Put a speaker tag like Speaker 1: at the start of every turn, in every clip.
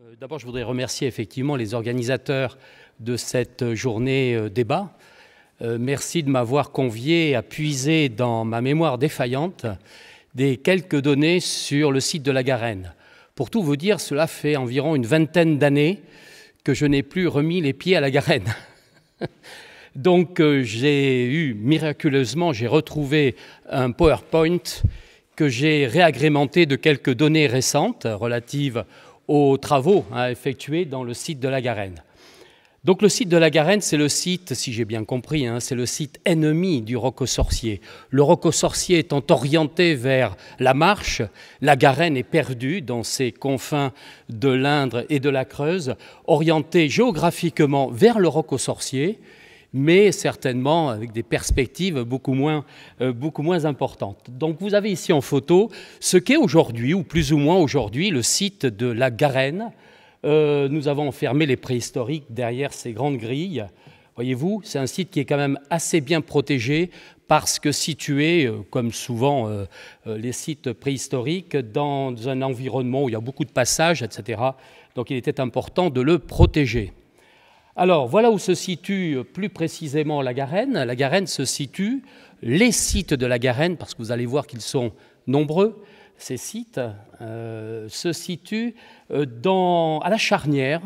Speaker 1: Euh, d'abord, je voudrais remercier effectivement les organisateurs de cette journée euh, débat. Euh, merci de m'avoir convié à puiser dans ma mémoire défaillante des quelques données sur le site de la Garenne. Pour tout vous dire, cela fait environ une vingtaine d'années que je n'ai plus remis les pieds à la Garenne. Donc j'ai eu miraculeusement, j'ai retrouvé un PowerPoint que j'ai réagrémenté de quelques données récentes relatives aux travaux à effectuer dans le site de la Garenne. Donc le site de la Garenne, c'est le site, si j'ai bien compris, hein, c'est le site ennemi du Rocco-Sorcier. Le Rocco-Sorcier étant orienté vers la Marche, la Garenne est perdue dans ses confins de l'Indre et de la Creuse, orienté géographiquement vers le Rocco-Sorcier, mais certainement avec des perspectives beaucoup moins, euh, beaucoup moins importantes. Donc vous avez ici en photo ce qu'est aujourd'hui, ou plus ou moins aujourd'hui, le site de la Garenne. Euh, nous avons enfermé les préhistoriques derrière ces grandes grilles. Voyez-vous, c'est un site qui est quand même assez bien protégé parce que situé, euh, comme souvent les sites préhistoriques, dans un environnement où il y a beaucoup de passages, etc. Donc il était important de le protéger. Alors voilà où se situe plus précisément la Garenne. La Garenne se situe, les sites de la Garenne, parce que vous allez voir qu'ils sont nombreux, ces sites euh, se situent euh, à la charnière,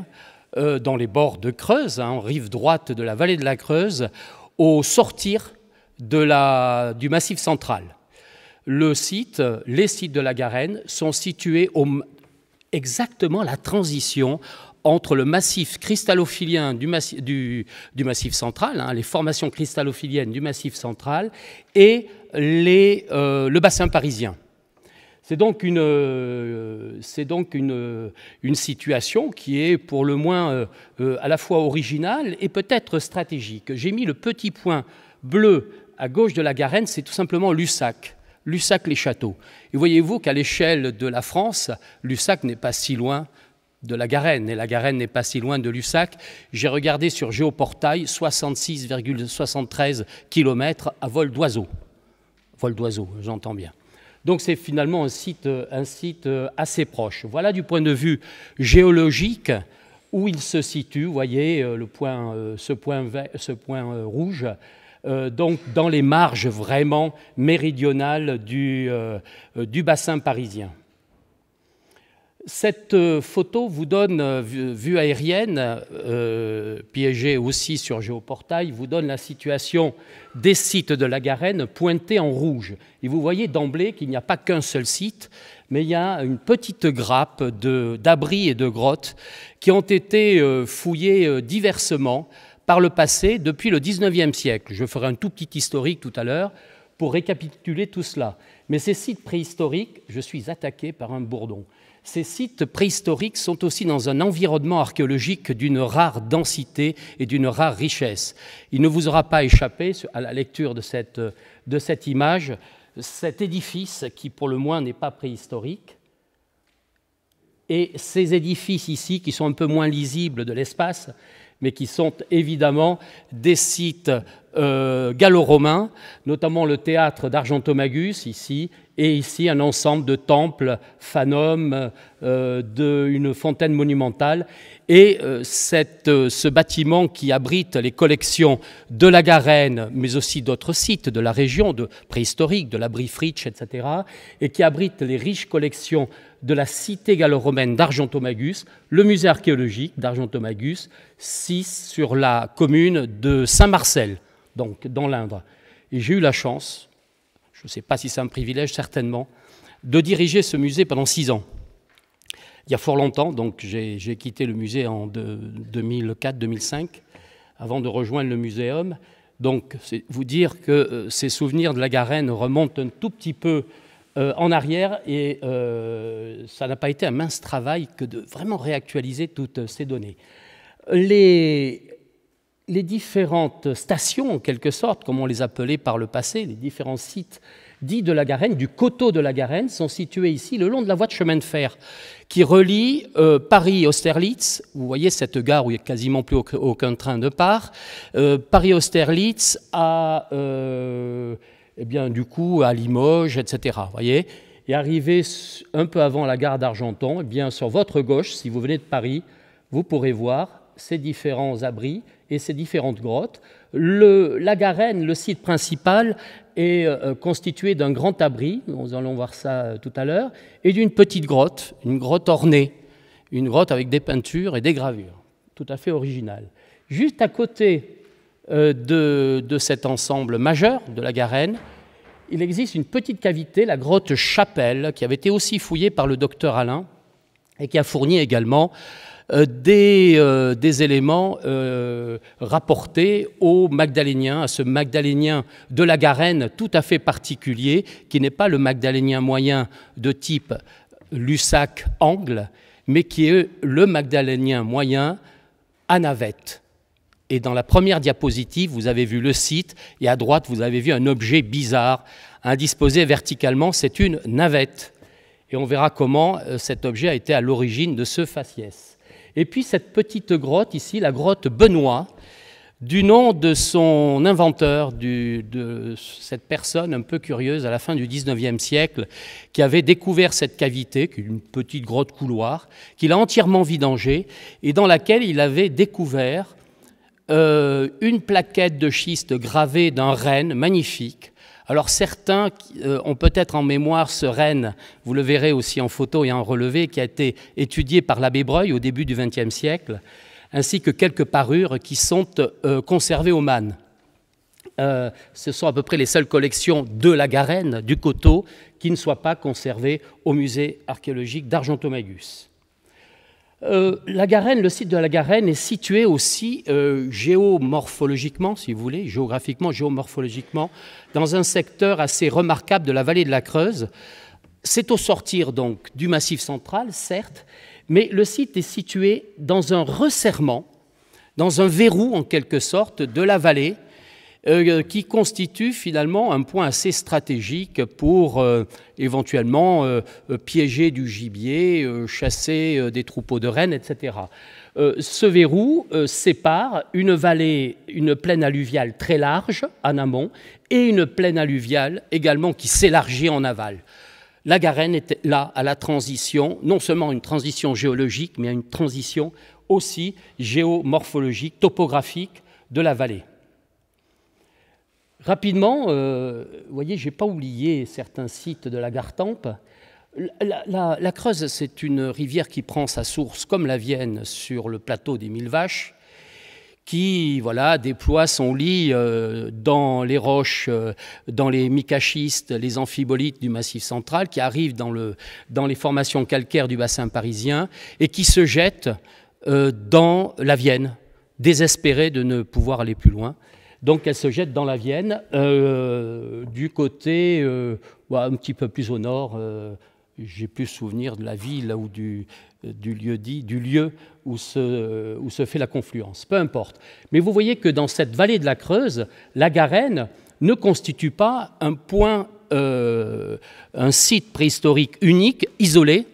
Speaker 1: euh, dans les bords de Creuse, hein, en rive droite de la vallée de la Creuse, au sortir du massif central. Le site, les sites de la Garenne sont situés exactement à la transition entre le massif cristallophilien du, massif, central, hein, les formations cristallophiliennes du massif central, et euh, le bassin parisien. C'est donc, une, euh, une, situation qui est pour le moins euh, à la fois originale et peut-être stratégique. J'ai mis le petit point bleu à gauche de la Garenne, c'est tout simplement Lussac. Lussac-les-Châteaux. Et voyez-vous qu'à l'échelle de la France, Lussac n'est pas si loin de la Garenne, et la Garenne n'est pas si loin de Lussac. J'ai regardé sur Géoportail, 66,73 km à vol d'oiseau. Vol d'oiseau, j'entends bien. Donc c'est finalement un site, un site assez proche. Voilà du point de vue géologique où il se situe, vous voyez euh, le point, euh, ce point, euh, rouge, donc dans les marges vraiment méridionales du bassin parisien. Cette euh, photo vous donne, euh, vue aérienne, euh, piégée aussi sur Géoportail, vous donne la situation des sites de la Garenne pointés en rouge. Et vous voyez d'emblée qu'il n'y a pas qu'un seul site, mais il y a une petite grappe d'abris et de grottes qui ont été fouillées diversement par le passé depuis le 19e siècle. Je ferai un tout petit historique tout à l'heure pour récapituler tout cela. Mais ces sites préhistoriques, je suis attaqué par un bourdon. Ces sites préhistoriques sont aussi dans un environnement archéologique d'une rare densité et d'une rare richesse. Il ne vous aura pas échappé à la lecture de cette, image, cet édifice qui pour le moins n'est pas préhistorique, et ces édifices ici qui sont un peu moins lisibles de l'espace, mais qui sont évidemment des sites euh, gallo-romains, notamment le théâtre d'Argentomagus ici, et ici un ensemble de temples, fanum, euh, d'une fontaine monumentale. Et euh, cette, ce bâtiment qui abrite les collections de la Garenne, mais aussi d'autres sites de la région, de préhistoriques, de la Brifritsch, etc., et qui abrite les riches collections de la cité gallo-romaine d'Argentomagus, le musée archéologique d'Argentomagus, 6 sur la commune de Saint-Marcel donc dans l'Indre. Et j'ai eu la chance, je ne sais pas si c'est un privilège, certainement, de diriger ce musée pendant six ans. Il y a fort longtemps, donc j'ai quitté le musée en 2004-2005, avant de rejoindre le muséum. Donc, c'est vous dire que euh, ces souvenirs de la Garenne remontent un tout petit peu euh, en arrière et euh, ça n'a pas été un mince travail que de vraiment réactualiser toutes ces données. Les, les différentes stations, en quelque sorte, comme on les appelait par le passé, les différents sites dits de la Garenne, du coteau de la Garenne, sont situés ici le long de la voie de chemin de fer qui relie euh, Paris-Austerlitz. Vous voyez cette gare où il n'y a quasiment plus aucun, train de part. Euh, Paris-Austerlitz à, euh, eh bien, du coup, à Limoges, etc. Voyez et arrivé un peu avant la gare d'Argenton, eh bien sur votre gauche, si vous venez de Paris, vous pourrez voir ces différents abris et ces différentes grottes. La Garenne, le site principal, est euh, constitué d'un grand abri, nous allons voir ça euh, tout à l'heure, et d'une petite grotte, une grotte ornée, une grotte avec des peintures et des gravures, tout à fait originale. Juste à côté euh, de, de, cet ensemble majeur de la Garenne, il existe une petite cavité, la grotte Chapelle, qui avait été aussi fouillée par le docteur Alain et qui a fourni également des, euh, des, éléments euh, rapportés aux Magdaléniens, à ce Magdalénien de la Garenne tout à fait particulier, qui n'est pas le Magdalénien moyen de type Lussac-Angle, mais qui est le Magdalénien moyen à navette. Et dans la première diapositive, vous avez vu le site, et à droite, vous avez vu un objet bizarre, indisposé verticalement, c'est une navette. Et on verra comment cet objet a été à l'origine de ce faciès. Et puis cette petite grotte ici, la grotte Benoît, du nom de son inventeur, de cette personne un peu curieuse à la fin du XIXe siècle, qui avait découvert cette cavité, une petite grotte couloir, qu'il a entièrement vidangée, et dans laquelle il avait découvert euh, une plaquette de schiste gravée d'un renne magnifique, alors certains euh, ont peut-être en mémoire ce renne, vous le verrez aussi en photo et en relevé, qui a été étudié par l'abbé Breuil au début du XXe siècle, ainsi que quelques parures qui sont euh, conservées au Man. Euh, ce sont à peu près les seules collections de la Garenne, du coteau, qui ne soient pas conservées au musée archéologique d'Argentomagus. Euh, le site de la Garenne est situé aussi euh, géomorphologiquement, si vous voulez, géographiquement, géomorphologiquement, dans un secteur assez remarquable de la vallée de la Creuse. C'est au sortir donc du Massif central, certes, mais le site est situé dans un resserrement, dans un verrou en quelque sorte de la vallée, euh, qui constitue finalement un point assez stratégique pour euh, éventuellement euh, piéger du gibier, chasser des troupeaux de rennes, etc. ce verrou sépare une vallée, une plaine alluviale très large en amont et une plaine alluviale également qui s'élargit en aval. La Garenne est là à la transition, non seulement une transition géologique, mais une transition aussi géomorphologique, topographique de la vallée. Rapidement, euh, voyez, je n'ai pas oublié certains sites de la Gartempe. La, Creuse, c'est une rivière qui prend sa source, comme la Vienne, sur le plateau des Mille Vaches, qui voilà, déploie son lit euh, dans les roches, euh, dans les micachistes, les amphibolites du Massif central, qui arrive dans, le, dans les formations calcaires du bassin parisien et qui se jette dans la Vienne, désespérée de ne pouvoir aller plus loin. Donc elle se jette dans la Vienne, euh, du côté euh, un petit peu plus au nord. Euh, j'ai plus souvenir de la ville ou du, lieu dit, du lieu où se, où se fait la confluence. Peu importe. Mais vous voyez que dans cette vallée de la Creuse, la Garenne ne constitue pas un point, un site préhistorique unique, isolé.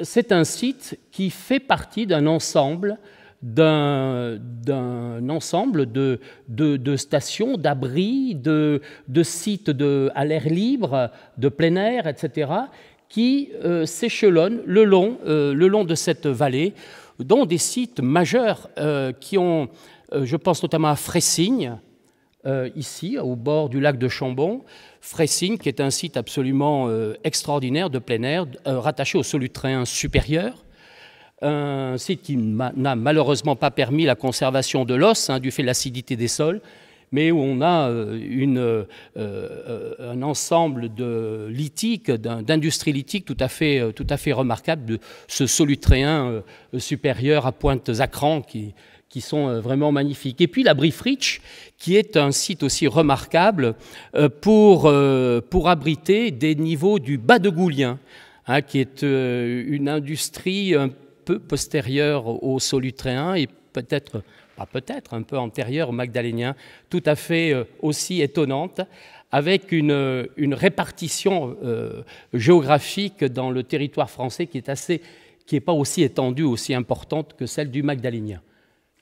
Speaker 1: C'est un site qui fait partie d'un ensemble d'un ensemble de, stations, d'abris, de, de, sites à l'air libre, de plein air, etc., qui euh, s'échelonnent le, long, euh, le long de cette vallée, dont des sites majeurs euh, qui ont, je pense notamment à Fressigne, ici, au bord du lac de Chambon, Fressigne, qui est un site absolument extraordinaire de plein air, rattaché au solutréen supérieur, un site qui n'a malheureusement pas permis la conservation de l'os hein, du fait de l'acidité des sols, mais où on a euh, euh, euh, un ensemble de lithiques, d'industrie lithique tout à fait, tout à remarquable, de ce solutréen supérieur à Pointe-Zacran qui, qui sont vraiment magnifiques. Et puis la Briefrich, qui est un site aussi remarquable pour, abriter des niveaux du bas de Goulien, hein, qui est une industrie peu postérieure au solutréen et peut-être, pas peut-être, un peu antérieure au magdalénien, tout à fait euh, aussi étonnante, avec une, une répartition euh, géographique dans le territoire français qui est assez qui n'est pas aussi étendue, aussi importante que celle du Magdalénien.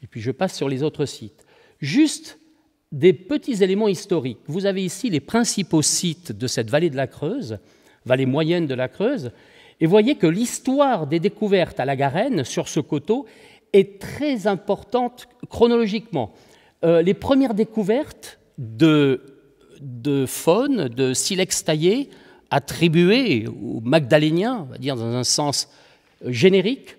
Speaker 1: Et puis je passe sur les autres sites. Juste des petits éléments historiques. Vous avez ici les principaux sites de cette vallée de la Creuse, vallée moyenne de la Creuse. Et voyez que l'histoire des découvertes à la Garenne, sur ce coteau, est très importante chronologiquement. Euh, les premières découvertes de, faune, de silex taillé, attribuées aux Magdaléniens, on va dire dans un sens générique,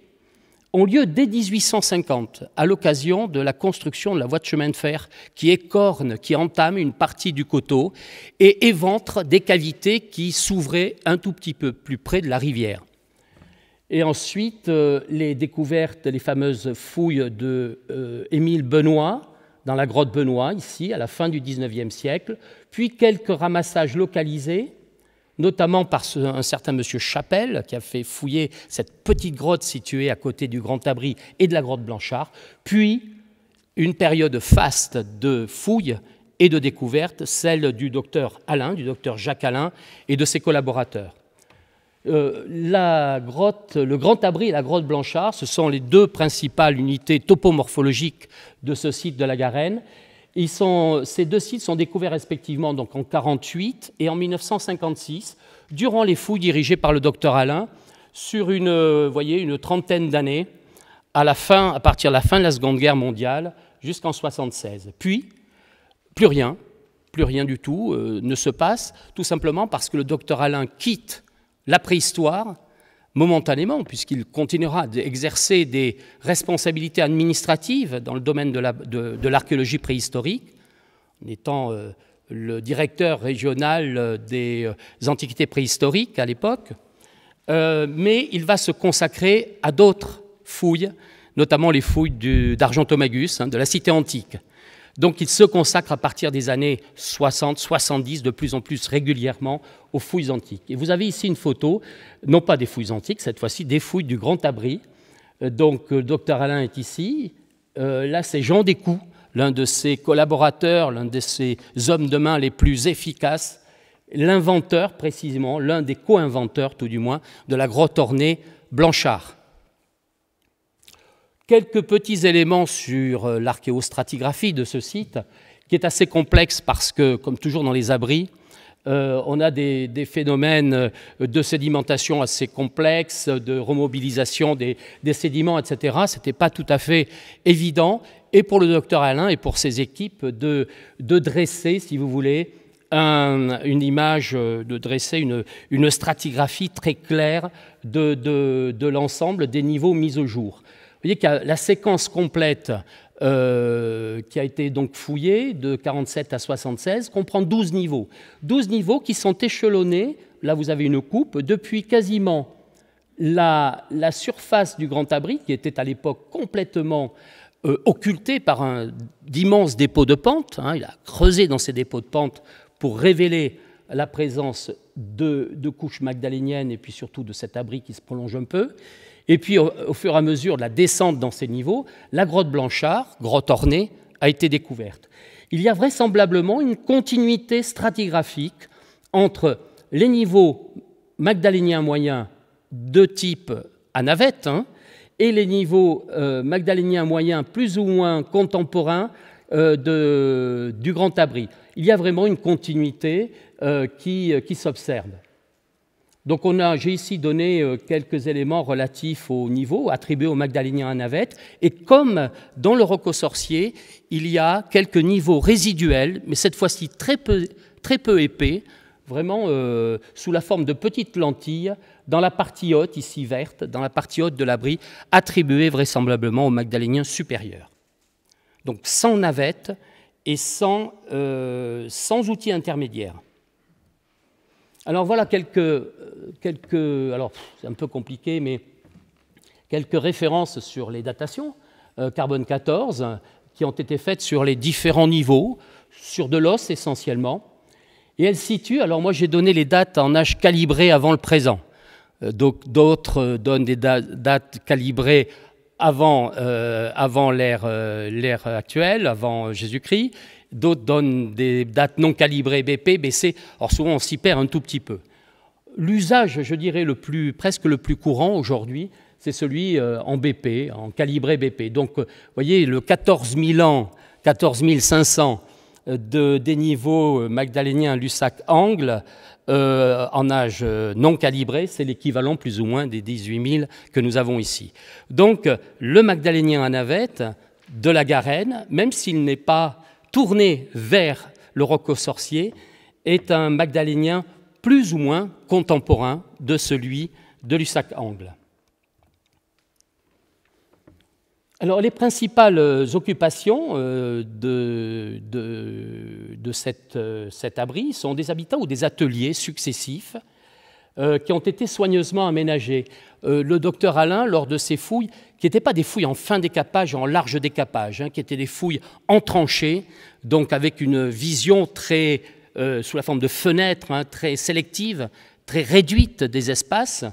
Speaker 1: ont lieu dès 1850, à l'occasion de la construction de la voie de chemin de fer qui écorne, qui entame une partie du coteau et éventre des cavités qui s'ouvraient un tout petit peu plus près de la rivière. Et ensuite, euh, les découvertes, les fameuses fouilles de euh, Émile Benoît, dans la grotte Benoît, ici, à la fin du XIXe siècle, puis quelques ramassages localisés notamment par un certain monsieur Chapelle, qui a fait fouiller cette petite grotte située à côté du Grand Abri et de la grotte Blanchard, puis une période faste de fouilles et de découvertes, celle du docteur Alain, du docteur Jacques Alain et de ses collaborateurs. Euh, la grotte, le Grand Abri et la grotte Blanchard, ce sont les deux principales unités topomorphologiques de ce site de la Garenne, ces deux sites sont découverts respectivement donc en 1948 et en 1956, durant les fouilles dirigées par le docteur Alain, sur une, euh, trentaine d'années, à partir de la fin de la Seconde Guerre mondiale jusqu'en 1976. Puis, plus rien, plus rien du tout euh, ne se passe, tout simplement parce que le docteur Alain quitte la préhistoire momentanément, puisqu'il continuera d'exercer des responsabilités administratives dans le domaine de l'archéologie préhistorique, en étant euh, le directeur régional euh, des euh, antiquités préhistoriques à l'époque, mais il va se consacrer à d'autres fouilles, notamment les fouilles d'Argentomagus, hein, de la cité antique. Donc il se consacre à partir des années 60, 70, de plus en plus régulièrement aux fouilles antiques. Et vous avez ici une photo, non pas des fouilles antiques, cette fois-ci des fouilles du Grand Abri. Euh, donc le docteur Alain est ici. Euh, là, c'est Jean Descoux, l'un de ses collaborateurs, l'un de ses hommes de main les plus efficaces, l'inventeur précisément, l'un des co-inventeurs tout du moins, de la grotte ornée Blanchard. Quelques petits éléments sur euh, l'archéostratigraphie de ce site, qui est assez complexe parce que, comme toujours dans les abris, euh, on a des, phénomènes euh, de sédimentation assez complexes, de remobilisation des, sédiments, etc. Ce n'était pas tout à fait évident, et pour le docteur Alain et pour ses équipes, de, dresser, si vous voulez, une image, de dresser une, stratigraphie très claire de l'ensemble des niveaux mis au jour. Vous voyez qu'il y a la séquence complète euh, qui a été donc fouillée de 47 à 76 comprend 12 niveaux. 12 niveaux qui sont échelonnés, là vous avez une coupe, depuis quasiment la, surface du Grand Abri, qui était à l'époque complètement euh, occultée par d'immenses dépôts de pente. Hein. il a creusé dans ces dépôts de pente pour révéler la présence de, de couches magdaléniennes et puis surtout de cet abri qui se prolonge un peu. Et puis, au, fur et à mesure de la descente dans ces niveaux, la grotte Blanchard, grotte ornée, a été découverte. Il y a vraisemblablement une continuité stratigraphique entre les niveaux magdaléniens moyens de type à navette hein, et les niveaux euh, magdaléniens moyens plus ou moins contemporains euh, du Grand Abri. Il y a vraiment une continuité euh, qui s'observe. Donc j'ai ici donné euh, quelques éléments relatifs au niveau attribués aux Magdaléniens à navette. Et comme dans le Rocco sorcier, il y a quelques niveaux résiduels, mais cette fois-ci très peu, épais, vraiment euh, sous la forme de petites lentilles, dans la partie haute, ici verte, dans la partie haute de l'abri, attribuées vraisemblablement aux Magdaléniens supérieurs. Donc sans navette et sans, euh, sans outils intermédiaires. Alors voilà quelques, quelques alors c'est un peu compliqué, mais quelques références sur les datations euh, carbone 14 qui ont été faites sur les différents niveaux, sur de l'os essentiellement. Et elles situent, alors moi j'ai donné les dates en âge calibré avant le présent. Euh, d'autres donnent des dates calibrées avant, euh, avant l'ère actuelle, avant Jésus-Christ d'autres donnent des dates non calibrées BP, BC. Alors souvent on s'y perd un tout petit peu. L'usage, je dirais, plus, presque le plus courant aujourd'hui, c'est celui euh, en BP, en calibré BP. Donc, vous voyez, le 14 000 ans, 14 500 de, des niveaux magdaléniens Lussac-Angle en âge non calibré, c'est l'équivalent plus ou moins des 18 000 que nous avons ici. Donc le magdalénien à navette de la Garenne, même s'il n'est pas tourné vers le Rocco sorcier, est un magdalénien plus ou moins contemporain de celui de Lussac-Angle. Les principales occupations euh, de, euh, cet abri sont des habitats ou des ateliers successifs euh, qui ont été soigneusement aménagés. le docteur Alain, lors de ses fouilles, qui n'étaient pas des fouilles en fin décapage, en large décapage, hein, qui étaient des fouilles en tranchées, donc avec une vision très, sous la forme de fenêtres, hein, très sélective, très réduite des espaces,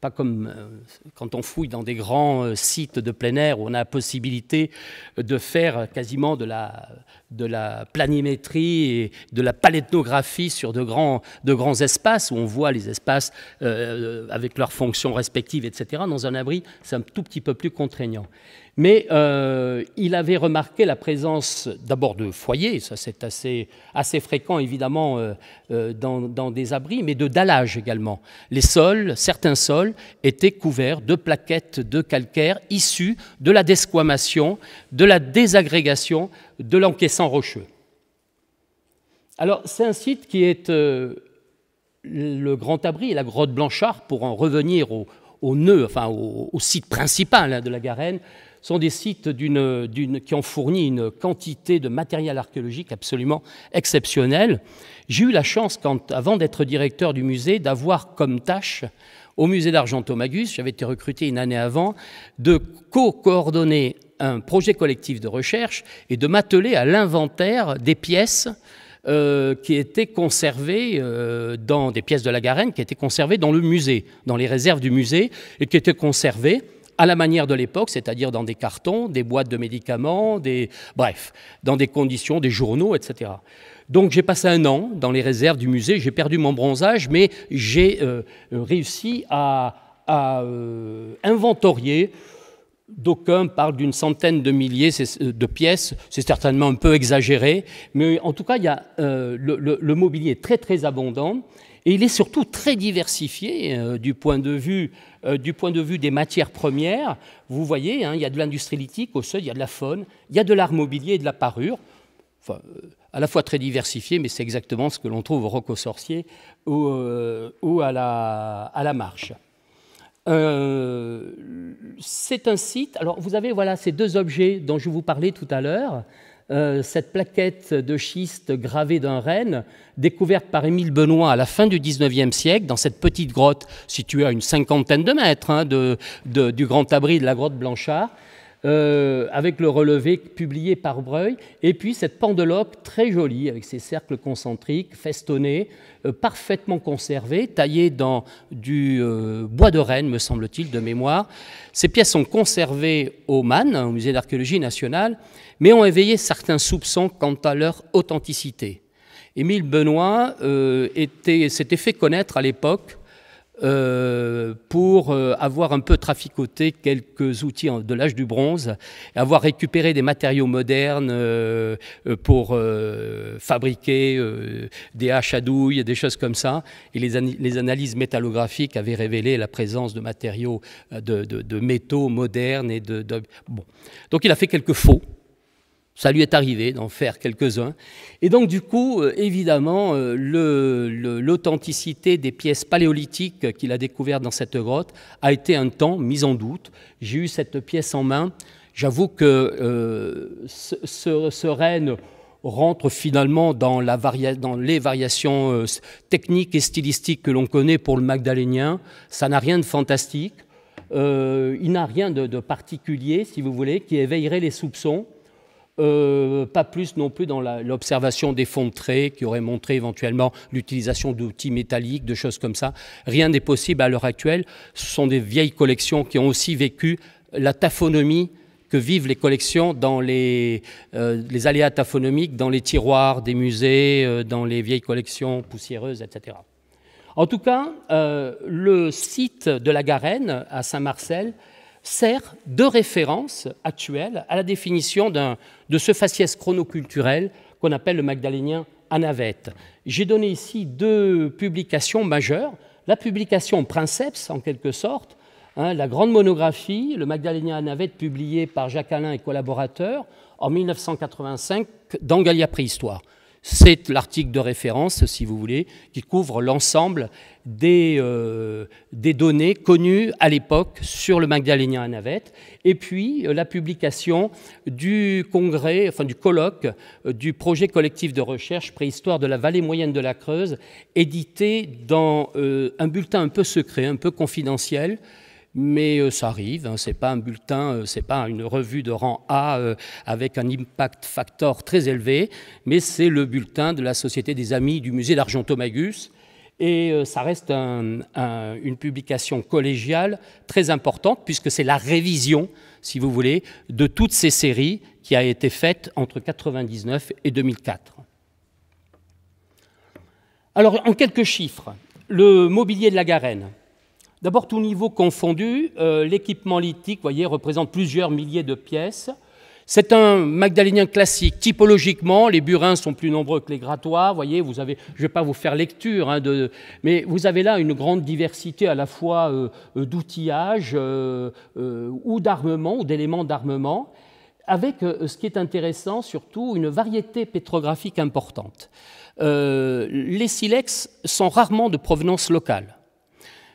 Speaker 1: pas comme euh, quand on fouille dans des grands euh, sites de plein air où on a la possibilité de faire quasiment de la, planimétrie et de la paletnographie sur de grands, de grands espaces où on voit les espaces euh, avec leurs fonctions respectives, etc. Dans un abri, c'est un tout petit peu plus contraignant. Mais euh, il avait remarqué la présence d'abord de foyers, ça c'est assez, fréquent évidemment euh, euh, dans, des abris, mais de dallage également. Les sols, certains sols, étaient couverts de plaquettes de calcaire issues de la desquamation, de la désagrégation de l'encaissant rocheux. Alors c'est un site qui est le Grand Abri la grotte Blanchard, pour en revenir au, nœud, enfin au, site principal hein, de la Garenne, sont des sites qui ont fourni une quantité de matériel archéologique absolument exceptionnel. J'ai eu la chance, avant d'être directeur du musée, d'avoir comme tâche au musée d'Argentomagus, j'avais été recruté une année avant, de co-coordonner un projet collectif de recherche et de m'atteler à l'inventaire des pièces euh, qui étaient conservées euh, dans des pièces de la Garenne qui étaient conservées dans le musée, dans les réserves du musée, et qui étaient conservées à la manière de l'époque, c'est-à-dire dans des cartons, des boîtes de médicaments, des, bref, dans des conditions, des journaux, etc. Donc j'ai passé un an dans les réserves du musée, j'ai perdu mon bronzage, mais j'ai euh, réussi à, euh, inventorier. D'aucuns parlent d'une centaine de milliers de pièces, c'est certainement un peu exagéré, mais en tout cas, il y a, euh, le, le, mobilier est très très abondant. Et il est surtout très diversifié euh, du, point de vue, euh, du point de vue des matières premières. Vous voyez, hein, il y a de l'industrie lithique au sol, il y a de la faune, il y a de l'art mobilier et de la parure. Enfin, euh, à la fois très diversifié, mais c'est exactement ce que l'on trouve au Roc aux Sorciers ou, ou à, la, à, la, Marche. c'est un site. Alors, vous avez voilà ces deux objets dont je vous parlais tout à l'heure. Euh, cette plaquette de schiste gravée d'un renne, découverte par Émile Benoît à la fin du XIXe siècle, dans cette petite grotte située à une cinquantaine de mètres hein, du grand abri de la grotte Blanchard, euh, avec le relevé publié par Breuil, et puis cette pendeloque très jolie, avec ses cercles concentriques, festonnés, euh, parfaitement conservés, taillés dans du bois de Rennes, me semble-t-il, de mémoire. Ces pièces sont conservées au MAN, au Musée d'archéologie nationale, mais ont éveillé certains soupçons quant à leur authenticité. Émile Benoît euh, s'était fait connaître à l'époque euh, pour euh, avoir un peu traficoté quelques outils de l'âge du bronze, avoir récupéré des matériaux modernes pour fabriquer des haches à douille, des choses comme ça. Et les, analyses métallographiques avaient révélé la présence de matériaux, de, métaux modernes et de, bon. Donc il a fait quelques faux. Ça lui est arrivé d'en faire quelques-uns. Et donc, du coup, euh, évidemment, euh, l'authenticité des pièces paléolithiques qu'il a découvertes dans cette grotte a été un temps mise en doute. J'ai eu cette pièce en main. J'avoue que euh, ce, renne rentre finalement dans, les variations techniques et stylistiques que l'on connaît pour le magdalénien. Ça n'a rien de fantastique. il n'a rien de, particulier, si vous voulez, qui éveillerait les soupçons. Euh, pas plus non plus dans l'observation des fonds de traits qui auraient montré éventuellement l'utilisation d'outils métalliques, de choses comme ça. Rien n'est possible à l'heure actuelle. Ce sont des vieilles collections qui ont aussi vécu la taphonomie que vivent les collections dans les, euh, aléas taphonomiques, dans les tiroirs des musées, euh, dans les vieilles collections poussiéreuses, etc. En tout cas, le site de la Garenne à Saint-Marcel sert de référence actuelle à la définition de ce faciès chronoculturel qu'on appelle le Magdalénien à navette. J'ai donné ici deux publications majeures. La publication Princeps, en quelque sorte, hein, la grande monographie, le Magdalénien à navette, publié par Jacques Alain et collaborateurs en 1985 dans Gallia Préhistoire. C'est l'article de référence, si vous voulez, qui couvre l'ensemble des, euh, données connues à l'époque sur le Magdalénien à navette, et puis euh, la publication du congrès, enfin du colloque euh, du projet collectif de recherche préhistoire de la vallée moyenne de la Creuse, édité dans un bulletin un peu secret, un peu confidentiel, mais euh, ça arrive. Hein, c'est pas un bulletin, euh, c'est pas une revue de rang A euh, avec un impact factor très élevé, mais c'est le bulletin de la Société des Amis du Musée d'Argentomagus. Et ça reste une publication collégiale très importante puisque c'est la révision, si vous voulez, de toutes ces séries qui a été faite entre 1999 et 2004. Alors, en quelques chiffres, le mobilier de la Garenne, D'abord, tout niveau confondu, euh, l'équipement lithique, voyez, représente plusieurs milliers de pièces. C'est un magdalénien classique. Typologiquement, les burins sont plus nombreux que les grattoirs. Voyez, vous avez, je ne vais pas vous faire lecture, hein, mais vous avez là une grande diversité à la fois euh, euh, d'outillage ou d'armement, ou d'éléments d'armement, avec ce qui est intéressant, surtout, une variété pétrographique importante. les silex sont rarement de provenance locale.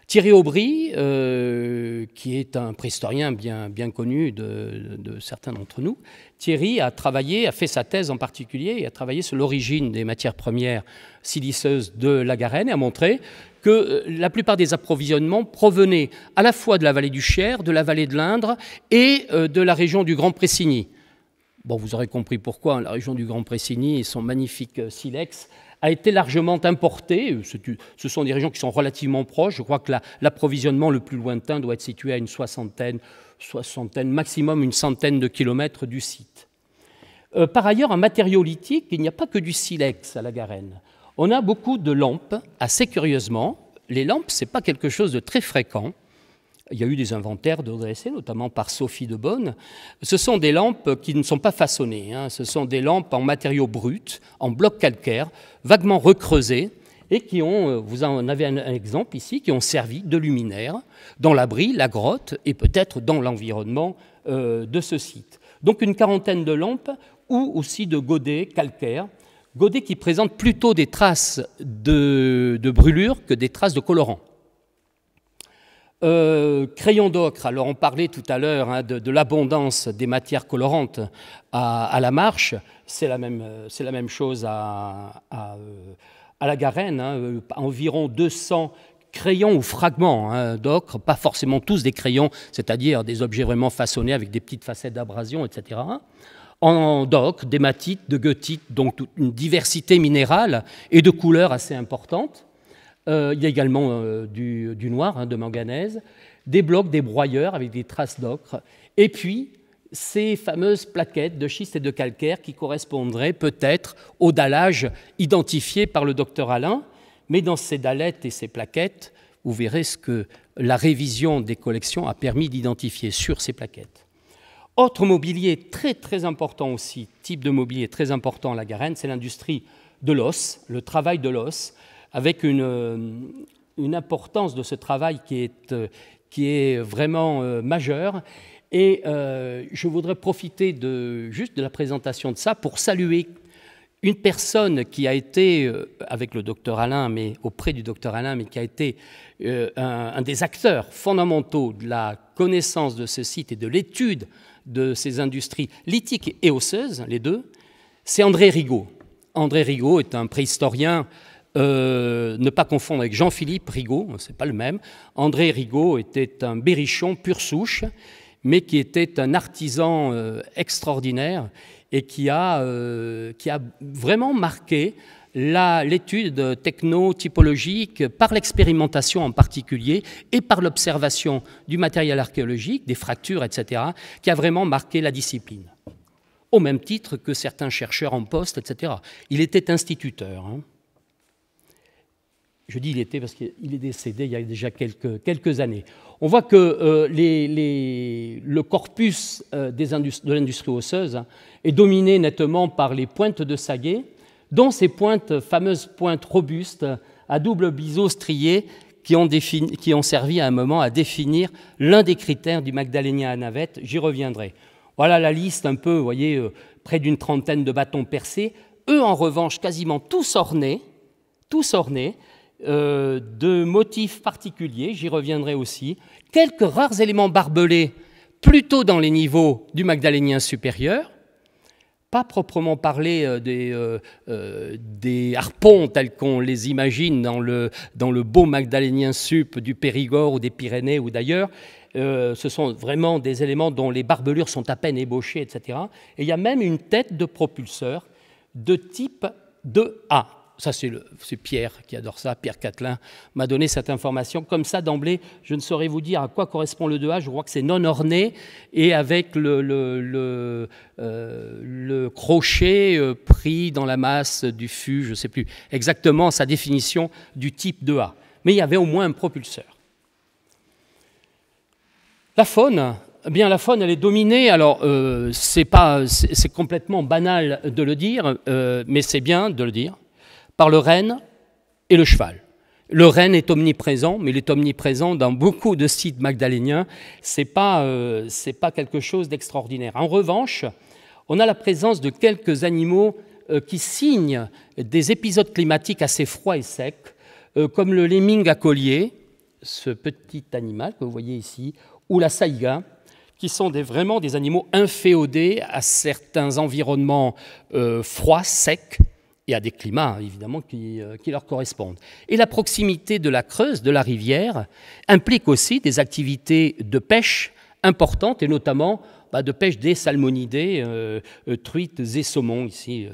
Speaker 1: Thierry Aubry, euh, qui est un préhistorien bien, connu de, certains d'entre nous, Thierry a travaillé, a fait sa thèse en particulier, et a travaillé sur l'origine des matières premières siliceuses de la Garenne et a montré que euh, la plupart des approvisionnements provenaient à la fois de la vallée du Cher, de la vallée de l'Indre et euh, de la région du Grand Pressigny. Vous aurez compris pourquoi, la région du Grand Pressigny et son magnifique silex a été largement importé. Ce sont des régions qui sont relativement proches. Je crois que l'approvisionnement le plus lointain doit être situé à une soixantaine, soixantaine, maximum une centaine de kilomètres du site. Euh, par ailleurs, en matériaux il n'y a pas que du silex à la Garenne. On a beaucoup de lampes, assez curieusement. Les lampes, ce n'est pas quelque chose de très fréquent. Il y a eu des inventaires dressés, notamment par Sophie de Bonne. Ce sont des lampes qui ne sont pas façonnées. Hein. Ce sont des lampes en matériaux bruts, en blocs calcaires, vaguement recreusés, et qui ont, euh, vous en avez un exemple ici, qui ont servi de luminaire dans l'abri, la grotte, et peut-être dans l'environnement euh, de ce site. Donc une quarantaine de lampes, ou aussi de godets calcaires, godets qui présentent plutôt des traces de, de brûlure que des traces de colorant. Euh, crayon d'ocre, alors on parlait tout à l'heure hein, de, l'abondance des matières colorantes à, la marche, c'est la, même, même chose à, à, la Garenne, hein, environ 200 crayons ou fragments hein, d'ocre, pas forcément tous des crayons, c'est-à-dire des objets vraiment façonnés avec des petites facettes d'abrasion, etc. En d'ocre, d'hématite, de goethite, donc une diversité minérale et de couleurs assez importante. Euh, il y a également euh, du, noir, hein, de manganèse, des blocs, des broyeurs avec des traces d'ocre, et puis ces fameuses plaquettes de schiste et de calcaire qui correspondraient peut-être au dallage identifié par le docteur Alain. Mais dans ces dallettes et ces plaquettes, vous verrez ce que la révision des collections a permis d'identifier sur ces plaquettes. Autre mobilier très très important aussi, type de mobilier très important à la Garenne, c'est l'industrie de l'os, le travail de l'os, avec euh, une, importance de ce travail qui est, euh, vraiment euh, majeure. Et je voudrais profiter de, juste de la présentation de ça pour saluer une personne qui a été, avec le docteur Alain, mais auprès du docteur Alain, mais qui a été un, un, des acteurs fondamentaux de la connaissance de ce site et de l'étude de ces industries lithiques et osseuses, les deux, c'est André Rigaud. André Rigaud est un préhistorien euh, ne pas confondre avec Jean-Philippe Rigaud, c'est pas le même. André Rigaud était un berrichon pur souche, mais qui était un artisan euh, extraordinaire et qui a, euh, qui vraiment marqué l'étude techno-typologique par l'expérimentation en particulier et par l'observation du matériel archéologique, des fractures, etc., qui a vraiment marqué la discipline. Au même titre que certains chercheurs en poste, etc. Il était instituteur. Hein. Je dis il était parce qu'il est décédé il y a déjà quelques, années. On voit que euh, le corpus euh, de l'industrie osseuse est dominé nettement par les pointes de saguet, dont ces pointes, fameuses pointes robustes à double biseau strié qui ont, qui ont servi à un moment à définir l'un des critères du Magdalénien à navette. J'y reviendrai. Voilà la liste un peu, vous voyez, euh, près d'une trentaine de bâtons percés. Eux, en revanche, quasiment tous ornés, tous ornés euh, de motifs particuliers, j'y reviendrai aussi. Quelques rares éléments barbelés, plutôt dans les niveaux du Magdalénien supérieur, pas proprement parler euh, des, des, harpons tels qu'on les imagine dans le, beau Magdalénien sup du Périgord ou des Pyrénées ou d'ailleurs, euh, ce sont vraiment des éléments dont les barbelures sont à peine ébauchées, etc. Et il y a même une tête de propulseur de type 2A. Ça, c'est Pierre qui adore ça. Pierre Catelin m'a donné cette information. Comme ça, d'emblée, je ne saurais vous dire à quoi correspond le 2A. Je crois que c'est non orné et avec le, euh, crochet euh, pris dans la masse du fût. Je ne sais plus exactement sa définition du type 2A. Mais il y avait au moins un propulseur. La faune, eh bien la faune, elle est dominée. Alors euh, c'est complètement banal de le dire, mais c'est bien de le dire par le renne et le cheval. Le renne est omniprésent, mais il est omniprésent dans beaucoup de sites magdaléniens. C'est pas, euh, pas quelque chose d'extraordinaire. En revanche, on a la présence de quelques animaux qui signent des épisodes climatiques assez froids et secs, comme le lemming à collier, ce petit animal que vous voyez ici, ou la saïga, qui sont vraiment des animaux inféodés à certains environnements euh, froids, secs, et à des climats évidemment euh, qui, leur correspondent. Et la proximité de la Creuse, de la rivière, implique aussi des activités de pêche importantes, et notamment bah, de pêche des salmonidés, euh, truites et saumons ici.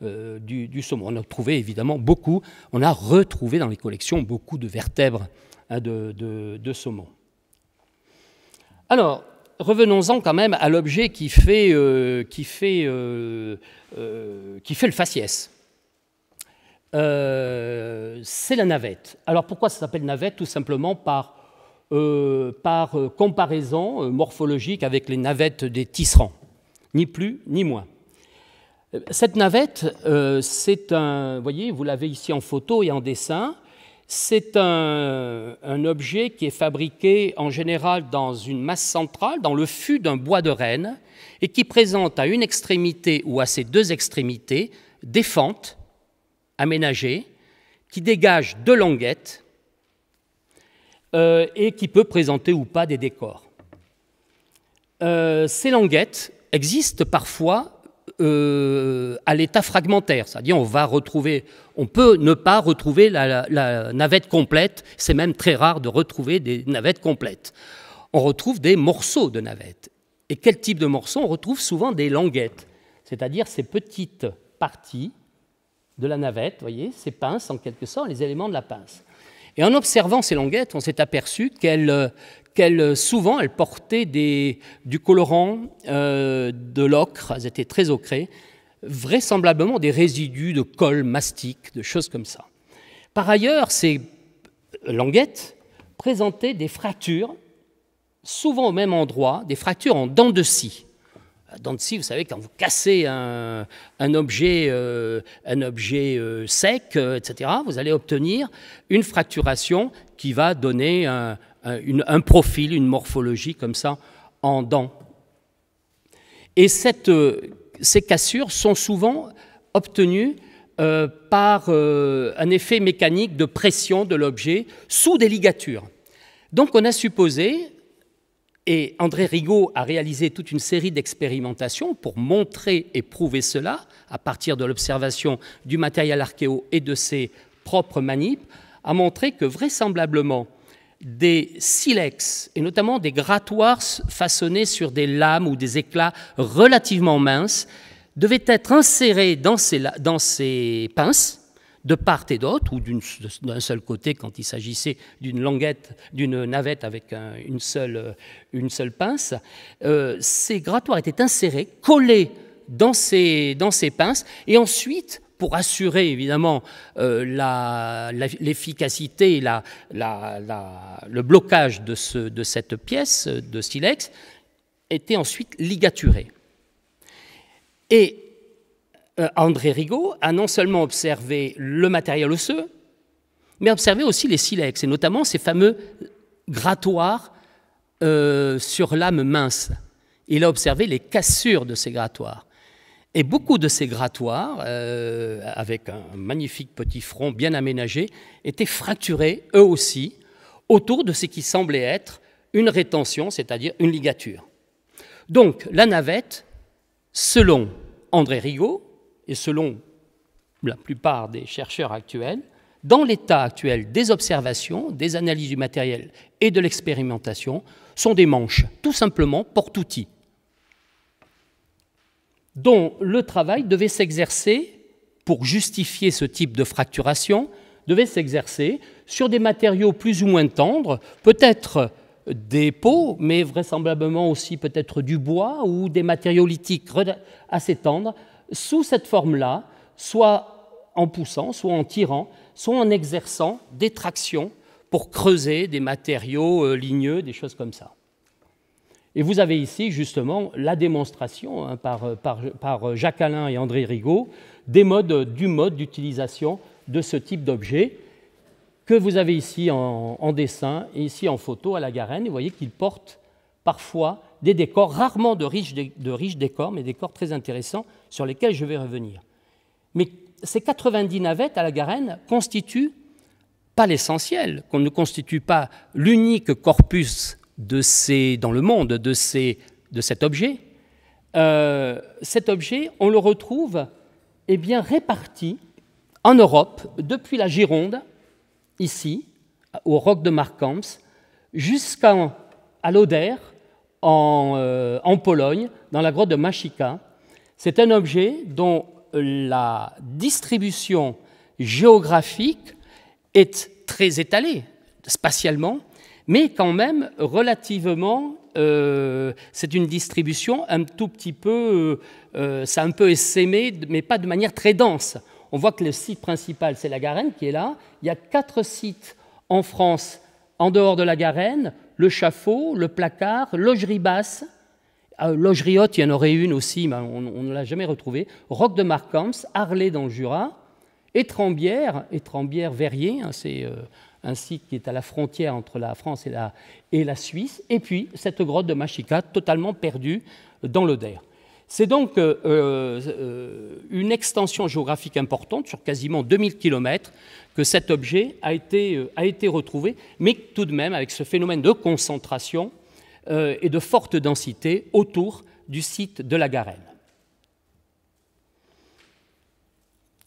Speaker 1: du, saumon. On a trouvé évidemment beaucoup, on a retrouvé dans les collections beaucoup de vertèbres hein, de, saumon. Alors, revenons-en quand même à l'objet euh, euh, euh, qui fait le faciès. C'est la navette. Alors pourquoi ça s'appelle navette? Tout simplement par, par comparaison morphologique avec les navettes des tisserands, ni plus ni moins. Cette navette, c'est un, vous voyez, vous l'avez ici en photo et en dessin, c'est un, objet qui est fabriqué en général dans une masse centrale, dans le fût d'un bois de renne, et qui présente à une extrémité ou à ses deux extrémités des fentes aménagées qui dégagent deux languettes euh, et qui peut présenter ou pas des décors. Euh, ces languettes existent parfois euh, à l'état fragmentaire, c'est-à-dire on va retrouver, on peut ne pas retrouver la, navette complète, c'est même très rare de retrouver des navettes complètes. On retrouve des morceaux de navettes. Et quel type de morceaux? On retrouve souvent des languettes, c'est-à-dire ces petites parties de la navette, voyez, ces pinces en quelque sorte, les éléments de la pince. Et en observant ces languettes, on s'est aperçu qu'elles qu'elle, souvent, elle portait du colorant, euh, de l'ocre, elles étaient très ocrées, vraisemblablement des résidus de colle, mastic, de choses comme ça. Par ailleurs, ces languettes présentaient des fractures, souvent au même endroit, des fractures en dents de scie. Dents de scie, vous savez, quand vous cassez un, objet, euh, un objet euh, sec, etc., vous allez obtenir une fracturation qui va donner un, un, profil, une morphologie comme ça en dents. Et cette, euh, ces cassures sont souvent obtenues euh, par euh, un effet mécanique de pression de l'objet sous des ligatures. Donc on a supposé, André Rigaud a réalisé toute une série d'expérimentations pour montrer et prouver cela à partir de l'observation du matériel archéo et de ses propres manips, a montré que vraisemblablement des silex, et notamment des grattoirs façonnés sur des lames ou des éclats relativement minces, devaient être insérés dans ces pinces, de part et d'autre, ou d'un seul côté quand il s'agissait d'une languette, d'une navette avec une, seule, une, seule, pince. Euh, ces grattoirs étaient insérés, collés dans ces, dans ces pinces, et ensuite pour assurer évidemment l'efficacité et le blocage de, de cette pièce de silex, étaient ensuite ligaturés. Et André Rigaud a non seulement observé le matériel osseux, mais observé aussi les silex, et notamment ces fameux grattoirs euh, sur l'âme mince. Il a observé les cassures de ces grattoirs. Et beaucoup de ces grattoirs, euh, avec un magnifique petit front bien aménagé, étaient fracturés, eux aussi, autour de ce qui semblait être une rétention, c'est-à-dire une ligature. Donc la navette, selon André Rigaud, et selon la plupart des chercheurs actuels, dans l'état actuel des observations, des analyses du matériel et de l'expérimentation, sont des manches, tout simplement porte-outils, dont le travail devait s'exercer, pour justifier ce type de fracturation, devait s'exercer sur des matériaux plus ou moins tendres, peut-être des peaux, mais vraisemblablement aussi peut-être du bois ou des matériaux lithiques assez tendres, sous cette forme-là, soit en poussant, soit en tirant, soit en exerçant des tractions pour creuser des matériaux euh, ligneux, des choses comme ça. Et vous avez ici justement la démonstration hein, par, euh, par, par, Jacques Alain et André Rigaud des modes, du mode d'utilisation de ce type d'objet que vous avez ici en, dessin et ici en photo à la Garenne. vous voyez qu'il porte parfois des décors, rarement de riches, décors, mais des décors très intéressants sur lesquels je vais revenir. Mais ces 90 navettes à la Garenne constituent pas l'essentiel, qu'on ne constitue pas l'unique corpus de ces, dans le monde de, ces, de cet objet. Euh, cet objet, on le retrouve eh bien, réparti en Europe, depuis la Gironde, ici, au roc de Markhams, jusqu'à l'Oder, en, euh, en, Pologne, dans la grotte de Machika. C'est un objet dont la distribution géographique est très étalée spatialement, mais quand même relativement, euh, c'est une distribution un tout petit peu, euh, c'est un peu essaimé, mais pas de manière très dense. On voit que le site principal, c'est la Garenne qui est là. Il y a quatre sites en France, en dehors de la Garenne, le Chafaud, le Placard, Logerie Basse, euh, Logerie Haute, il y en aurait une aussi, mais on, ne l'a jamais retrouvée. Roc de Marcams, Arlay dans le Jura, Étrembière, Étrembière-Verrier, hein, c'est euh, un site qui est à la frontière entre la France et la, Suisse, et puis cette grotte de Machica, totalement perdue dans l'Oder. C'est donc euh, une extension géographique importante, sur quasiment 2000 km, que cet objet a été, a été retrouvé, mais tout de même avec ce phénomène de concentration euh, et de forte densité autour du site de la Garenne.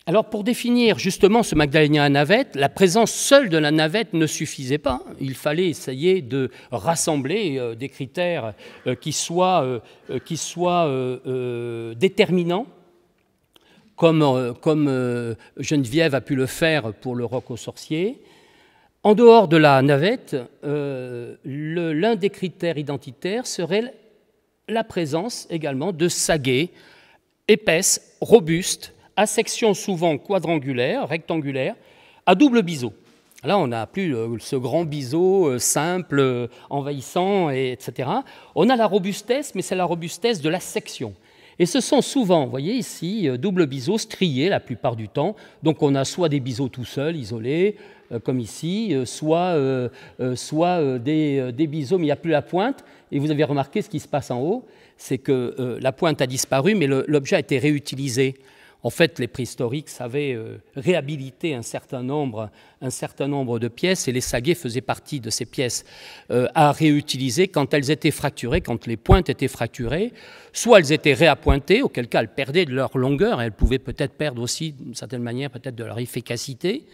Speaker 1: Alors pour définir justement ce Magdalénien à navette, la présence seule de la navette ne suffisait pas. Il fallait essayer de rassembler euh, des critères euh, qui soient déterminants, comme, comme Geneviève a pu le faire pour le roc aux sorciers, en dehors de la navette, euh, l'un des critères identitaires serait la présence également de saguets épaisses, robustes, à section souvent quadrangulaire, rectangulaire, à double biseau. Là, on n'a plus euh, ce grand biseau euh, simple, envahissant, etc. On a la robustesse, mais c'est la robustesse de la section. Et ce sont souvent, vous voyez ici, double biseau strié la plupart du temps. Donc on a soit des biseaux tout seuls, isolés, euh, comme ici, euh, soit, euh, soit des, des biseaux, mais il n'y a plus la pointe. Et vous avez remarqué ce qui se passe en haut, c'est que la pointe a disparu, mais l'objet a été réutilisé. En fait, les préhistoriques savaient réhabiliter un certain, nombre, un certain nombre de pièces et les saguets faisaient partie de ces pièces à réutiliser quand elles étaient fracturées, quand les pointes étaient fracturées. Soit elles étaient réappointées, auquel cas elles perdaient de leur longueur et elles pouvaient peut-être perdre aussi, d'une certaine manière, peut-être de leur efficacité.